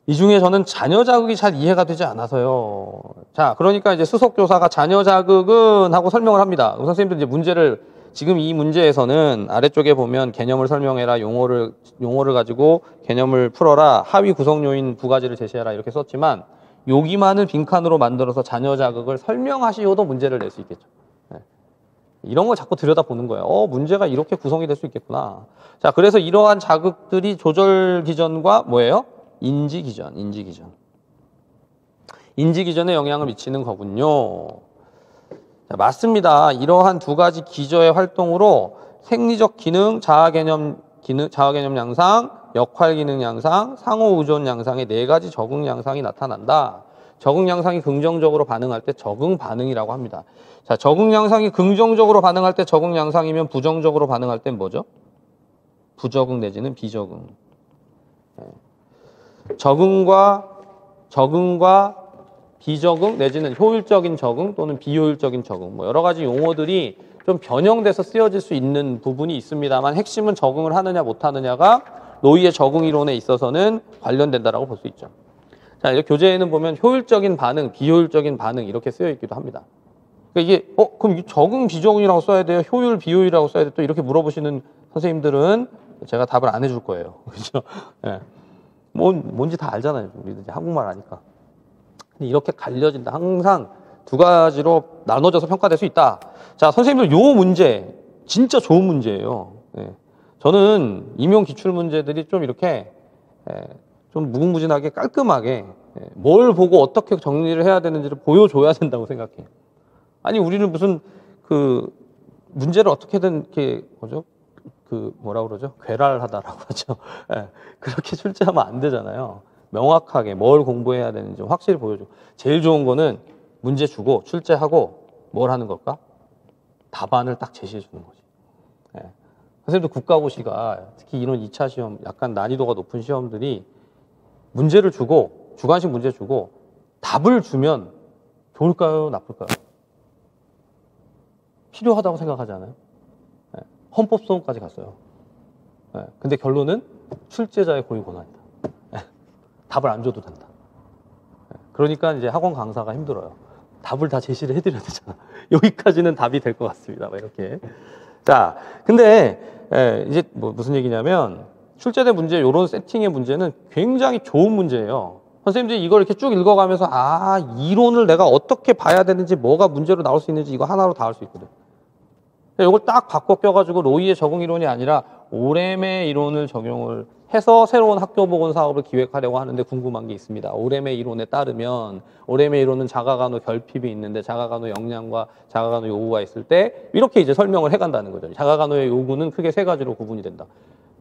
이 중에 저는 자녀 자극이 잘 이해가 되지 않아서요. 자, 그러니까 이제 수석 교사가 자녀 자극은 하고 설명을 합니다. 선생님들 이제 문제를 지금 이 문제에서는 아래쪽에 보면 개념을 설명해라, 용어를 용어를 가지고 개념을 풀어라, 하위 구성 요인 두 가지를 제시해라 이렇게 썼지만 여기만을 빈칸으로 만들어서 자녀 자극을 설명하시어도 문제를 낼 수 있겠죠. 네. 이런 걸 자꾸 들여다보는 거예요. 어, 문제가 이렇게 구성이 될 수 있겠구나. 자, 그래서 이러한 자극들이 조절 기전과 뭐예요? 인지 기전, 인지 기전. 인지 기전에 영향을 미치는 거군요. 자, 맞습니다. 이러한 두 가지 기저의 활동으로 생리적 기능, 자아 개념 기능, 자아 개념 양상, 역할 기능 양상, 상호 의존 양상의 네 가지 적응 양상이 나타난다. 적응 양상이 긍정적으로 반응할 때 적응 반응이라고 합니다. 자, 적응 양상이 긍정적으로 반응할 때 적응 양상이면 부정적으로 반응할 땐 뭐죠? 부적응 내지는 비적응. 네. 적응과 적응과 비적응 내지는 효율적인 적응 또는 비효율적인 적응 뭐 여러 가지 용어들이 좀 변형돼서 쓰여질 수 있는 부분이 있습니다만 핵심은 적응을 하느냐 못하느냐가 노이의 적응 이론에 있어서는 관련된다라고 볼 수 있죠. 자, 이제 교재에는 보면 효율적인 반응, 비효율적인 반응 이렇게 쓰여 있기도 합니다. 그러니까 이게 어 그럼 적응 비적응이라고 써야 돼요? 효율 비효율이라고 써야 돼? 또 이렇게 물어보시는 선생님들은 제가 답을 안 해줄 거예요. [laughs] 그렇죠? 예. 뭔 뭔지 다 알잖아요. 우리들 한국말 아니까. 이렇게 갈려진다. 항상 두 가지로 나눠져서 평가될 수 있다. 자, 선생님들 요 문제 진짜 좋은 문제예요. 예. 저는 임용 기출 문제들이 좀 이렇게 예, 좀 무궁무진하게 깔끔하게 예, 뭘 보고 어떻게 정리를 해야 되는지를 보여줘야 된다고 생각해요. 아니 우리는 무슨 그 문제를 어떻게든 이렇게 뭐죠? 그 뭐라 그러죠? 괴랄하다라고 [laughs] 하죠. 예, 그렇게 출제하면 안 되잖아요. 명확하게 뭘 공부해야 되는지 확실히 보여줘. 제일 좋은 거는 문제 주고 출제하고 뭘 하는 걸까? 답안을 딱 제시해 주는 거지. 예. 선생님도 국가고시가 특히 이런 2차 시험 약간 난이도가 높은 시험들이 문제를 주고 주관식 문제 주고 답을 주면 좋을까요? 나쁠까요? 필요하다고 생각하지 않아요? 예. 헌법소원까지 갔어요. 예. 근데 결론은 출제자의 고유 권한이다. 예. 답을 안 줘도 된다. 예. 그러니까 이제 학원 강사가 힘들어요. 답을 다 제시를 해드려야 되잖아. [laughs] 여기까지는 답이 될 것 같습니다. 이렇게. 자, 근데 예, 이제 뭐 무슨 얘기냐면 출제된 문제 이런 세팅의 문제는 굉장히 좋은 문제예요. 선생님들이 이걸 이렇게 쭉 읽어가면서 아 이론을 내가 어떻게 봐야 되는지 뭐가 문제로 나올 수 있는지 이거 하나로 다 할 수 있거든. 이걸 딱 바꿔 껴가지고 로이의 적응 이론이 아니라 오렘의 이론을 적용을 해서 새로운 학교 보건 사업을 기획하려고 하는데 궁금한 게 있습니다. 오렘의 이론에 따르면 오렘의 이론은 자가간호 결핍이 있는데 자가간호 역량과 자가간호 요구가 있을 때 이렇게 이제 설명을 해간다는 거죠. 자가간호의 요구는 크게 세 가지로 구분이 된다.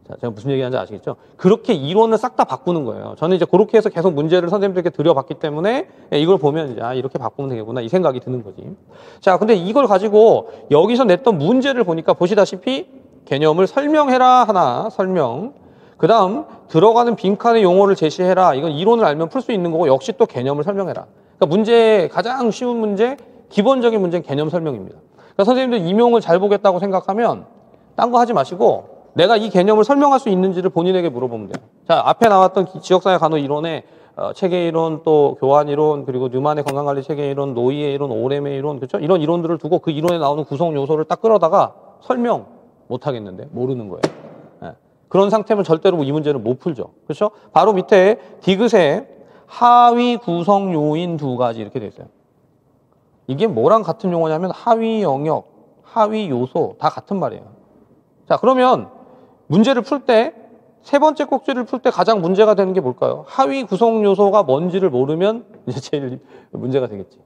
자, 제가 무슨 얘기하는지 아시겠죠? 그렇게 이론을 싹 다 바꾸는 거예요. 저는 이제 그렇게 해서 계속 문제를 선생님들께 드려봤기 때문에 이걸 보면 이제 아, 이렇게 바꾸면 되겠구나 이 생각이 드는 거지. 자, 근데 이걸 가지고 여기서 냈던 문제를 보니까 보시다시피 개념을 설명해라 하나 설명. 그 다음 들어가는 빈칸의 용어를 제시해라. 이건 이론을 알면 풀 수 있는 거고 역시 또 개념을 설명해라. 그러니까 문제 가장 쉬운 문제, 기본적인 문제는 개념 설명입니다. 그러니까 선생님들 임용을 잘 보겠다고 생각하면 딴 거 하지 마시고 내가 이 개념을 설명할 수 있는지를 본인에게 물어보면 돼요. 자, 앞에 나왔던 지역사회 간호 이론에 어, 체계 이론, 또 교환 이론, 그리고 뉴만의 건강관리 체계 이론, 로이의 이론, 오렘의 이론, 그렇죠? 이런 이론들을 두고 그 이론에 나오는 구성 요소를 딱 끌어다가 설명 못 하겠는데 모르는 거예요. 네. 그런 상태면 절대로 이 문제는 못 풀죠. 그렇죠? 바로 밑에 디귿에 하위 구성 요인 두 가지 이렇게 돼 있어요. 이게 뭐랑 같은 용어냐면 하위 영역, 하위 요소 다 같은 말이에요. 자, 그러면 문제를 풀 때 세 번째 꼭지를 풀 때 가장 문제가 되는 게 뭘까요? 하위 구성 요소가 뭔지를 모르면 이제 제일 문제가 되겠지.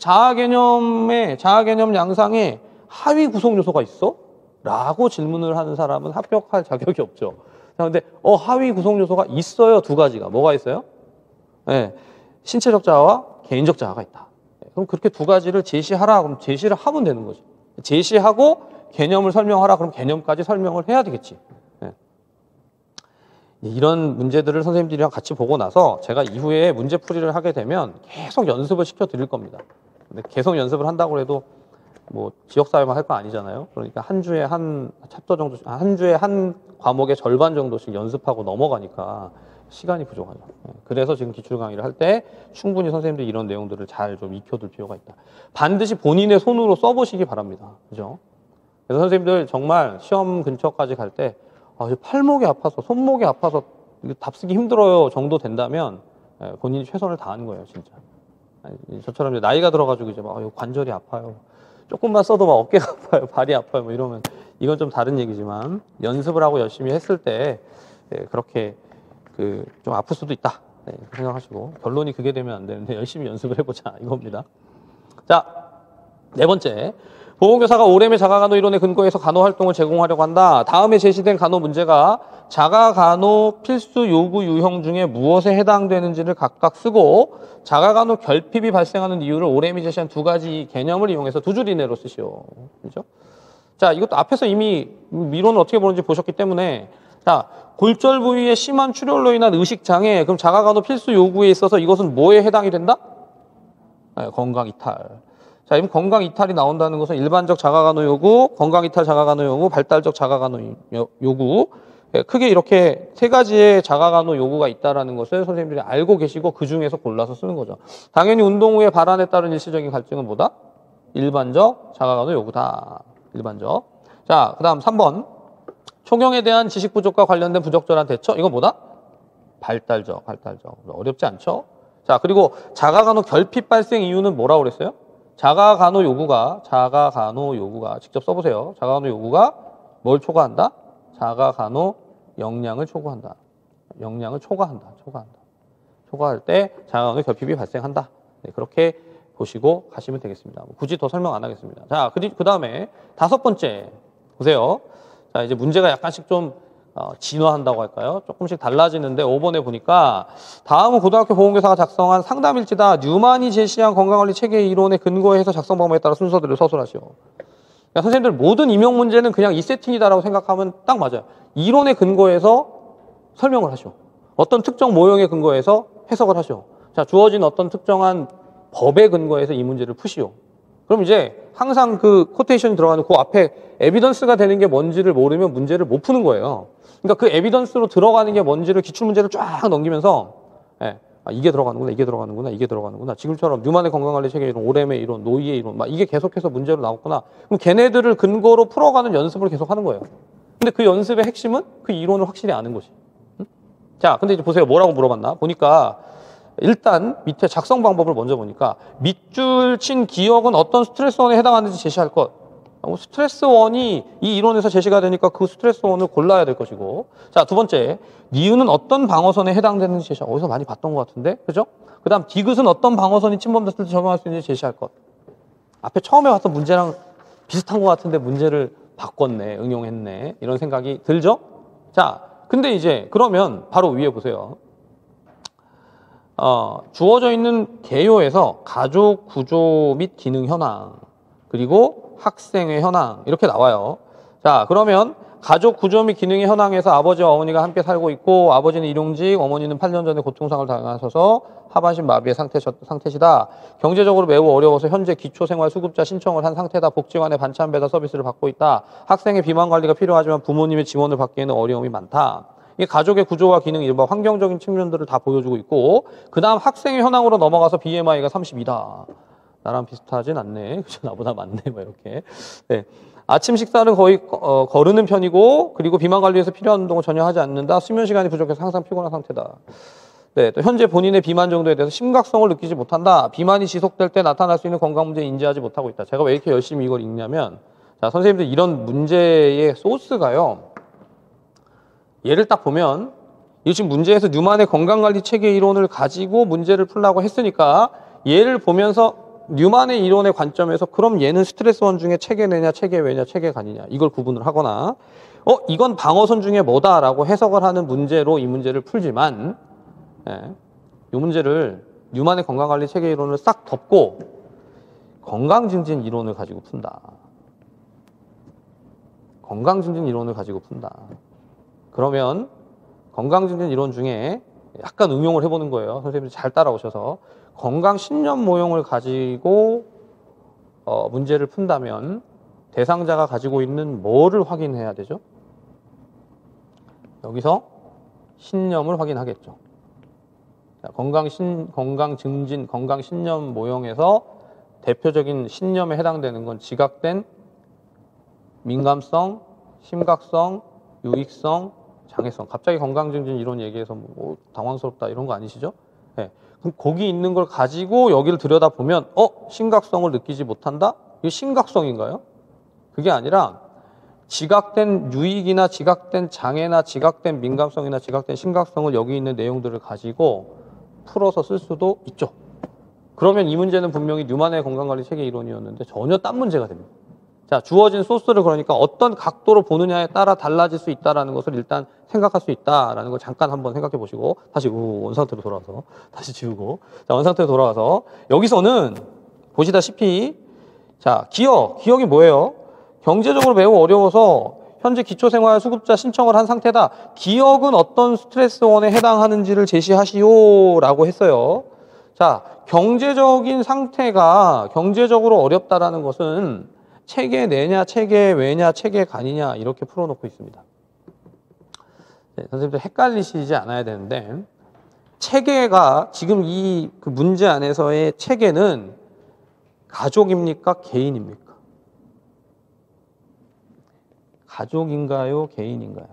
자아 개념에 자아 개념 양상에 하위 구성 요소가 있어? 라고 질문을 하는 사람은 합격할 자격이 없죠. 그런데 어 하위 구성 요소가 있어요. 두 가지가 뭐가 있어요? 네, 신체적 자아와 개인적 자아가 있다. 네, 그럼 그렇게 두 가지를 제시하라 그럼 제시를 하면 되는 거지. 제시하고 개념을 설명하라 그럼 개념까지 설명을 해야 되겠지. 네. 이런 문제들을 선생님들이랑 같이 보고 나서 제가 이후에 문제풀이를 하게 되면 계속 연습을 시켜 드릴 겁니다. 근데 계속 연습을 한다고 해도 뭐 지역사회만 할 거 아니잖아요. 그러니까 한 주에 한 챕터 정도, 한 주에 한 과목의 절반 정도씩 연습하고 넘어가니까 시간이 부족하죠. 네. 그래서 지금 기출 강의를 할 때 충분히 선생님들이 이런 내용들을 잘 좀 익혀둘 필요가 있다. 반드시 본인의 손으로 써보시기 바랍니다. 그죠? 그래서 선생님들 정말 시험 근처까지 갈 때 아, 팔목이 아파서 손목이 아파서 답 쓰기 힘들어요 정도 된다면 예, 본인이 최선을 다하는 거예요 진짜. 저처럼 이제 나이가 들어가지고 이제 막 아, 관절이 아파요. 조금만 써도 막 어깨가 [laughs] 아파요, 발이 아파요, 뭐 이러면 이건 좀 다른 얘기지만 연습을 하고 열심히 했을 때 예, 그렇게 그 좀 아플 수도 있다 네, 생각하시고 결론이 그게 되면 안 되는데 [laughs] 열심히 연습을 해보자 이겁니다. 자, 네 번째 보건교사가 오렘의 자가간호 이론에 근거해서 간호 활동을 제공하려고 한다. 다음에 제시된 간호 문제가 자가 간호 필수 요구 유형 중에 무엇에 해당되는지를 각각 쓰고 자가 간호 결핍이 발생하는 이유를 오렘이 제시한 두 가지 개념을 이용해서 두 줄 이내로 쓰시오. 그죠? 자, 이것도 앞에서 이미 미론을 어떻게 보는지 보셨기 때문에 자, 골절 부위에 심한 출혈로 인한 의식 장애, 그럼 자가 간호 필수 요구에 있어서 이것은 뭐에 해당이 된다? 네, 건강 이탈. 자, 그럼 건강 이탈이 나온다는 것은 일반적 자가 간호 요구, 건강 이탈 자가 간호 요구, 발달적 자가 간호 요- 요구. 예, 크게 이렇게 세 가지의 자가 간호 요구가 있다라는 것을 선생님들이 알고 계시고 그 중에서 골라서 쓰는 거죠. 당연히 운동 후에 발환에 따른 일시적인 갈증은 뭐다? 일반적 자가 간호 요구다. 일반적. 자, 그다음 3번. 초경에 대한 지식 부족과 관련된 부적절한 대처. 이건 뭐다? 발달적, 발달적. 어렵지 않죠? 자, 그리고 자가 간호 결핍 발생 이유는 뭐라고 그랬어요? 자가 간호 요구가 자가 간호 요구가 직접 써보세요. 자가 간호 요구가 뭘 초과한다? 자가 간호 역량을 초과한다. 역량을 초과한다. 초과한다. 초과할 때 자가 간호 결핍이 발생한다. 네, 그렇게 보시고 가시면 되겠습니다. 뭐 굳이 더 설명 안 하겠습니다. 자, 그 다음에 다섯 번째 보세요. 자, 이제 문제가 약간씩 좀 어, 진화한다고 할까요? 조금씩 달라지는데 5번에 보니까 다음은 고등학교 보건교사가 작성한 상담일지다 뉴만이 제시한 건강관리 체계 이론에 근거해서 작성 방법에 따라 순서대로 서술하시오. 그러니까 선생님들 모든 임용 문제는 그냥 이 세팅이다라고 생각하면 딱 맞아요. 이론에 근거해서 설명을 하시오. 어떤 특정 모형에 근거해서 해석을 하시오. 자, 주어진 어떤 특정한 법에 근거해서 이 문제를 푸시오. 그럼 이제 항상 그 quotation이 들어가는 그 앞에 evidence가 되는 게 뭔지를 모르면 문제를 못 푸는 거예요. 그러니까 그 evidence로 들어가는 게 뭔지를 기출 문제를 쫙 넘기면서 예, 아, 이게 들어가는구나, 이게 들어가는구나, 이게 들어가는구나. 지금처럼 뉴만의 건강관리 체계 이론, 오렘의 이론, 로이의 이론, 막 이게 계속해서 문제로 나왔구나. 그럼 걔네들을 근거로 풀어가는 연습을 계속 하는 거예요. 근데 그 연습의 핵심은 그 이론을 확실히 아는 것이. 응? 자, 근데 이제 보세요. 뭐라고 물어봤나? 보니까 일단 밑에 작성 방법을 먼저 보니까 밑줄 친 기억은 어떤 스트레스원에 해당하는지 제시할 것. 어, 스트레스 원이 이 이론에서 제시가 되니까 그 스트레스 원을 골라야 될 것이고. 자, 두 번째. 니은은 어떤 방어선에 해당되는지 제시할 어디서 많이 봤던 것 같은데. 그죠? 그 다음 디귿은 어떤 방어선이 침범됐을 때 적용할 수 있는지 제시할 것. 앞에 처음에 봤던 문제랑 비슷한 것 같은데 문제를 바꿨네, 응용했네. 이런 생각이 들죠? 자, 근데 이제 그러면 바로 위에 보세요. 어, 주어져 있는 개요에서 가족 구조 및 기능 현황 그리고 학생의 현황 이렇게 나와요. 자 그러면 가족 구조 및 기능의 현황에서 아버지와 어머니가 함께 살고 있고 아버지는 일용직 어머니는 8년 전에 고통상을 당하셔서 하반신 마비의 상태, 상태시다. 경제적으로 매우 어려워서 현재 기초생활수급자 신청을 한 상태다. 복지관의 반찬 배달 서비스를 받고 있다. 학생의 비만 관리가 필요하지만 부모님의 지원을 받기에는 어려움이 많다. 이게 가족의 구조와 기능, 일반 환경적인 측면들을 다 보여주고 있고, 그 다음 학생의 현황으로 넘어가서 BMI가 32다. 나랑 비슷하진 않네. [laughs] 그죠? 나보다 많네. 뭐 이렇게. 네. 아침 식사는 거의 어, 거르는 편이고, 그리고 비만 관리에서 필요한 운동을 전혀 하지 않는다. 수면 시간이 부족해서 항상 피곤한 상태다. 네, 또 현재 본인의 비만 정도에 대해서 심각성을 느끼지 못한다. 비만이 지속될 때 나타날 수 있는 건강 문제 인지하지 못하고 있다. 제가 왜 이렇게 열심히 이걸 읽냐면, 자, 선생님들 이런 문제의 소스가요. 얘를 딱 보면 이 지금 문제에서 뉴만의 건강관리 체계 이론을 가지고 문제를 풀라고 했으니까 얘를 보면서 뉴만의 이론의 관점에서 그럼 얘는 스트레스원 중에 체계 내냐 체계 외냐 체계 간이냐 이걸 구분을 하거나 어 이건 방어선 중에 뭐다라고 해석을 하는 문제로 이 문제를 풀지만 예, 이 문제를 뉴만의 건강관리 체계 이론을 싹 덮고 건강증진 이론을 가지고 푼다. 건강증진 이론을 가지고 푼다. 그러면 건강증진 이론 중에 약간 응용을 해보는 거예요. 선생님들 잘 따라오셔서 건강 신념 모형을 가지고 어, 문제를 푼다면 대상자가 가지고 있는 뭐를 확인해야 되죠? 여기서 신념을 확인하겠죠. 자, 건강 신 건강 증진 건강 신념 모형에서 대표적인 신념에 해당되는 건 지각된 민감성, 심각성, 유익성, 장애성. 갑자기 건강 증진 이론 얘기해서 뭐 당황스럽다 이런 거 아니시죠? 네. 그럼 거기 있는 걸 가지고 여기를 들여다 보면 어 심각성을 느끼지 못한다? 이게 심각성인가요? 그게 아니라 지각된 유익이나 지각된 장애나 지각된 민감성이나 지각된 심각성을 여기 있는 내용들을 가지고 풀어서 쓸 수도 있죠. 그러면 이 문제는 분명히 뉴만의 건강관리 체계 이론이었는데 전혀 딴 문제가 됩니다. 자, 주어진 소스를 그러니까 어떤 각도로 보느냐에 따라 달라질 수 있다라는 것을 일단 생각할 수 있다라는 걸 잠깐 한번 생각해 보시고 다시 우, 원상태로 돌아와서 [laughs] 다시 지우고 자, 원상태로 돌아와서 여기서는 보시다시피 자, 기억, 기억이 뭐예요? 경제적으로 매우 어려워서 현재 기초생활 수급자 신청을 한 상태다. 기억은 어떤 스트레스원에 해당하는지를 제시하시오라고 했어요. 자, 경제적인 상태가 경제적으로 어렵다라는 것은 체계 내냐, 체계 외냐, 체계 간이냐 이렇게 풀어놓고 있습니다. 네, 선생님들 헷갈리시지 않아야 되는데 체계가 지금 이 그 문제 안에서의 체계는 가족입니까? 개인입니까? 가족인가요? 개인인가요?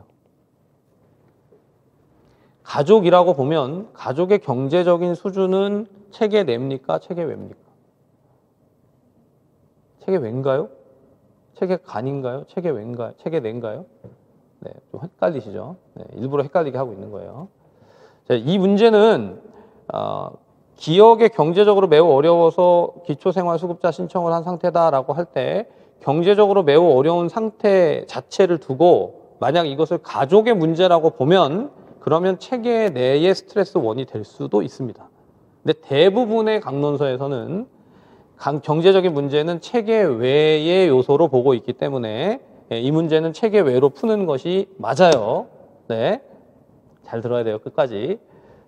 가족이라고 보면 가족의 경제적인 수준은 체계 내입니까? 체계 외입니까? 체계 외인가요? 체계 간인가요? 체계 외인가요? 체계 내인가요? 네, 좀 헷갈리시죠? 네, 일부러 헷갈리게 하고 있는 거예요. 자, 이 문제는 어, 기억에 경제적으로 매우 어려워서 기초생활수급자 신청을 한 상태다라고 할 때 경제적으로 매우 어려운 상태 자체를 두고 만약 이것을 가족의 문제라고 보면 그러면 체계 내의 스트레스 원이 될 수도 있습니다. 근데 대부분의 강론서에서는 강- 경제적인 문제는 체계 외의 요소로 보고 있기 때문에 예, 이 문제는 체계 외로 푸는 것이 맞아요. 네. 잘 들어야 돼요. 끝까지.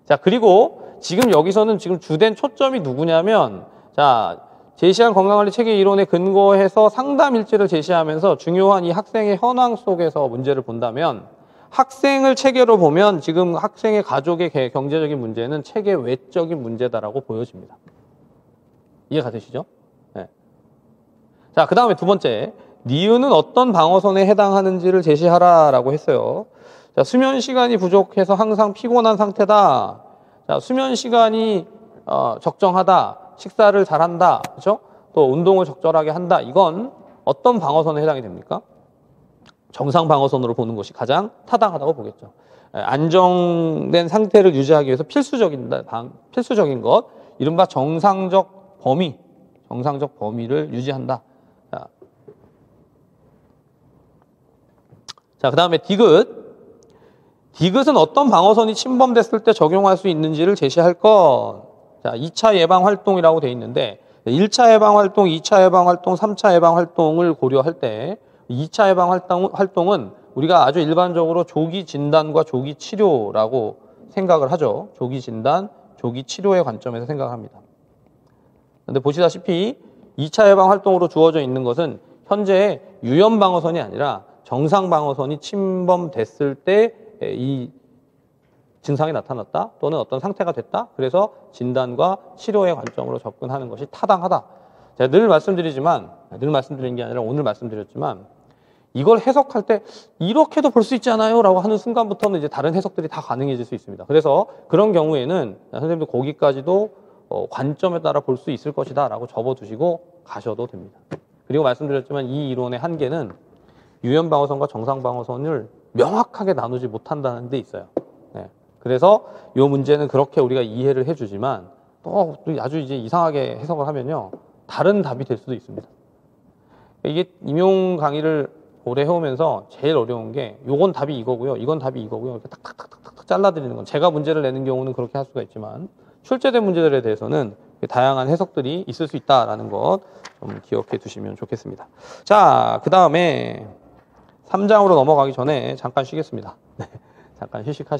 자, 그리고 지금 여기서는 지금 주된 초점이 누구냐면 자, 제시한 건강관리 체계 이론에 근거해서 상담 일지를 제시하면서 중요한 이 학생의 현황 속에서 문제를 본다면 학생을 체계로 보면 지금 학생의 가족의 개- 경제적인 문제는 체계 외적인 문제다라고 보여집니다. 이해가 되시죠? 네. 자, 그 다음에 두 번째. 니은은 어떤 방어선에 해당하는지를 제시하라라고 했어요. 자, 수면 시간이 부족해서 항상 피곤한 상태다. 자, 수면 시간이 어, 적정하다. 식사를 잘한다. 그렇죠? 또 운동을 적절하게 한다. 이건 어떤 방어선에 해당이 됩니까? 정상 방어선으로 보는 것이 가장 타당하다고 보겠죠. 에, 안정된 상태를 유지하기 위해서 필수적인 방- 필수적인 것, 이른바 정상적 범위, 정상적 범위를 유지한다. 자, 자 그 다음에 디귿. 디귿은 어떤 방어선이 침범됐을 때 적용할 수 있는지를 제시할 것. 자, 2차 예방 활동이라고 돼 있는데 1차 예방 활동, 2차 예방 활동, 3차 예방 활동을 고려할 때 2차 예방 활동, 활동은 우리가 아주 일반적으로 조기 진단과 조기 치료라고 생각을 하죠. 조기 진단, 조기 치료의 관점에서 생각합니다. 근데 보시다시피 2차 예방 활동으로 주어져 있는 것은 현재 유연 방어선이 아니라 정상 방어선이 침범됐을 때 이 증상이 나타났다 또는 어떤 상태가 됐다 그래서 진단과 치료의 관점으로 접근하는 것이 타당하다 제가 늘 말씀드리지만 늘 말씀드리는 게 아니라 오늘 말씀드렸지만 이걸 해석할 때 이렇게도 볼 수 있지 않아요? 라고 하는 순간부터는 이제 다른 해석들이 다 가능해질 수 있습니다. 그래서 그런 경우에는 선생님들 거기까지도 어, 관점에 따라 볼 수 있을 것이다 라고 접어두시고 가셔도 됩니다. 그리고 말씀드렸지만 이 이론의 한계는 유연 방어선과 정상 방어선을 명확하게 나누지 못한다는 데 있어요. 네. 그래서 이 문제는 그렇게 우리가 이해를 해주지만 또 아주 이제 이상하게 해석을 하면요 다른 답이 될 수도 있습니다. 이게 임용 강의를 오래 해오면서 제일 어려운 게 요건 답이 이거고요, 이건 답이 이거고요 이렇게 탁탁탁탁탁 잘라드리는 건 제가 문제를 내는 경우는 그렇게 할 수가 있지만 출제된 문제들에 대해서는 다양한 해석들이 있을 수 있다라는 것 좀 기억해 두시면 좋겠습니다. 자, 그 다음에 3장으로 넘어가기 전에 잠깐 쉬겠습니다. [laughs] 네, 잠깐 휴식하시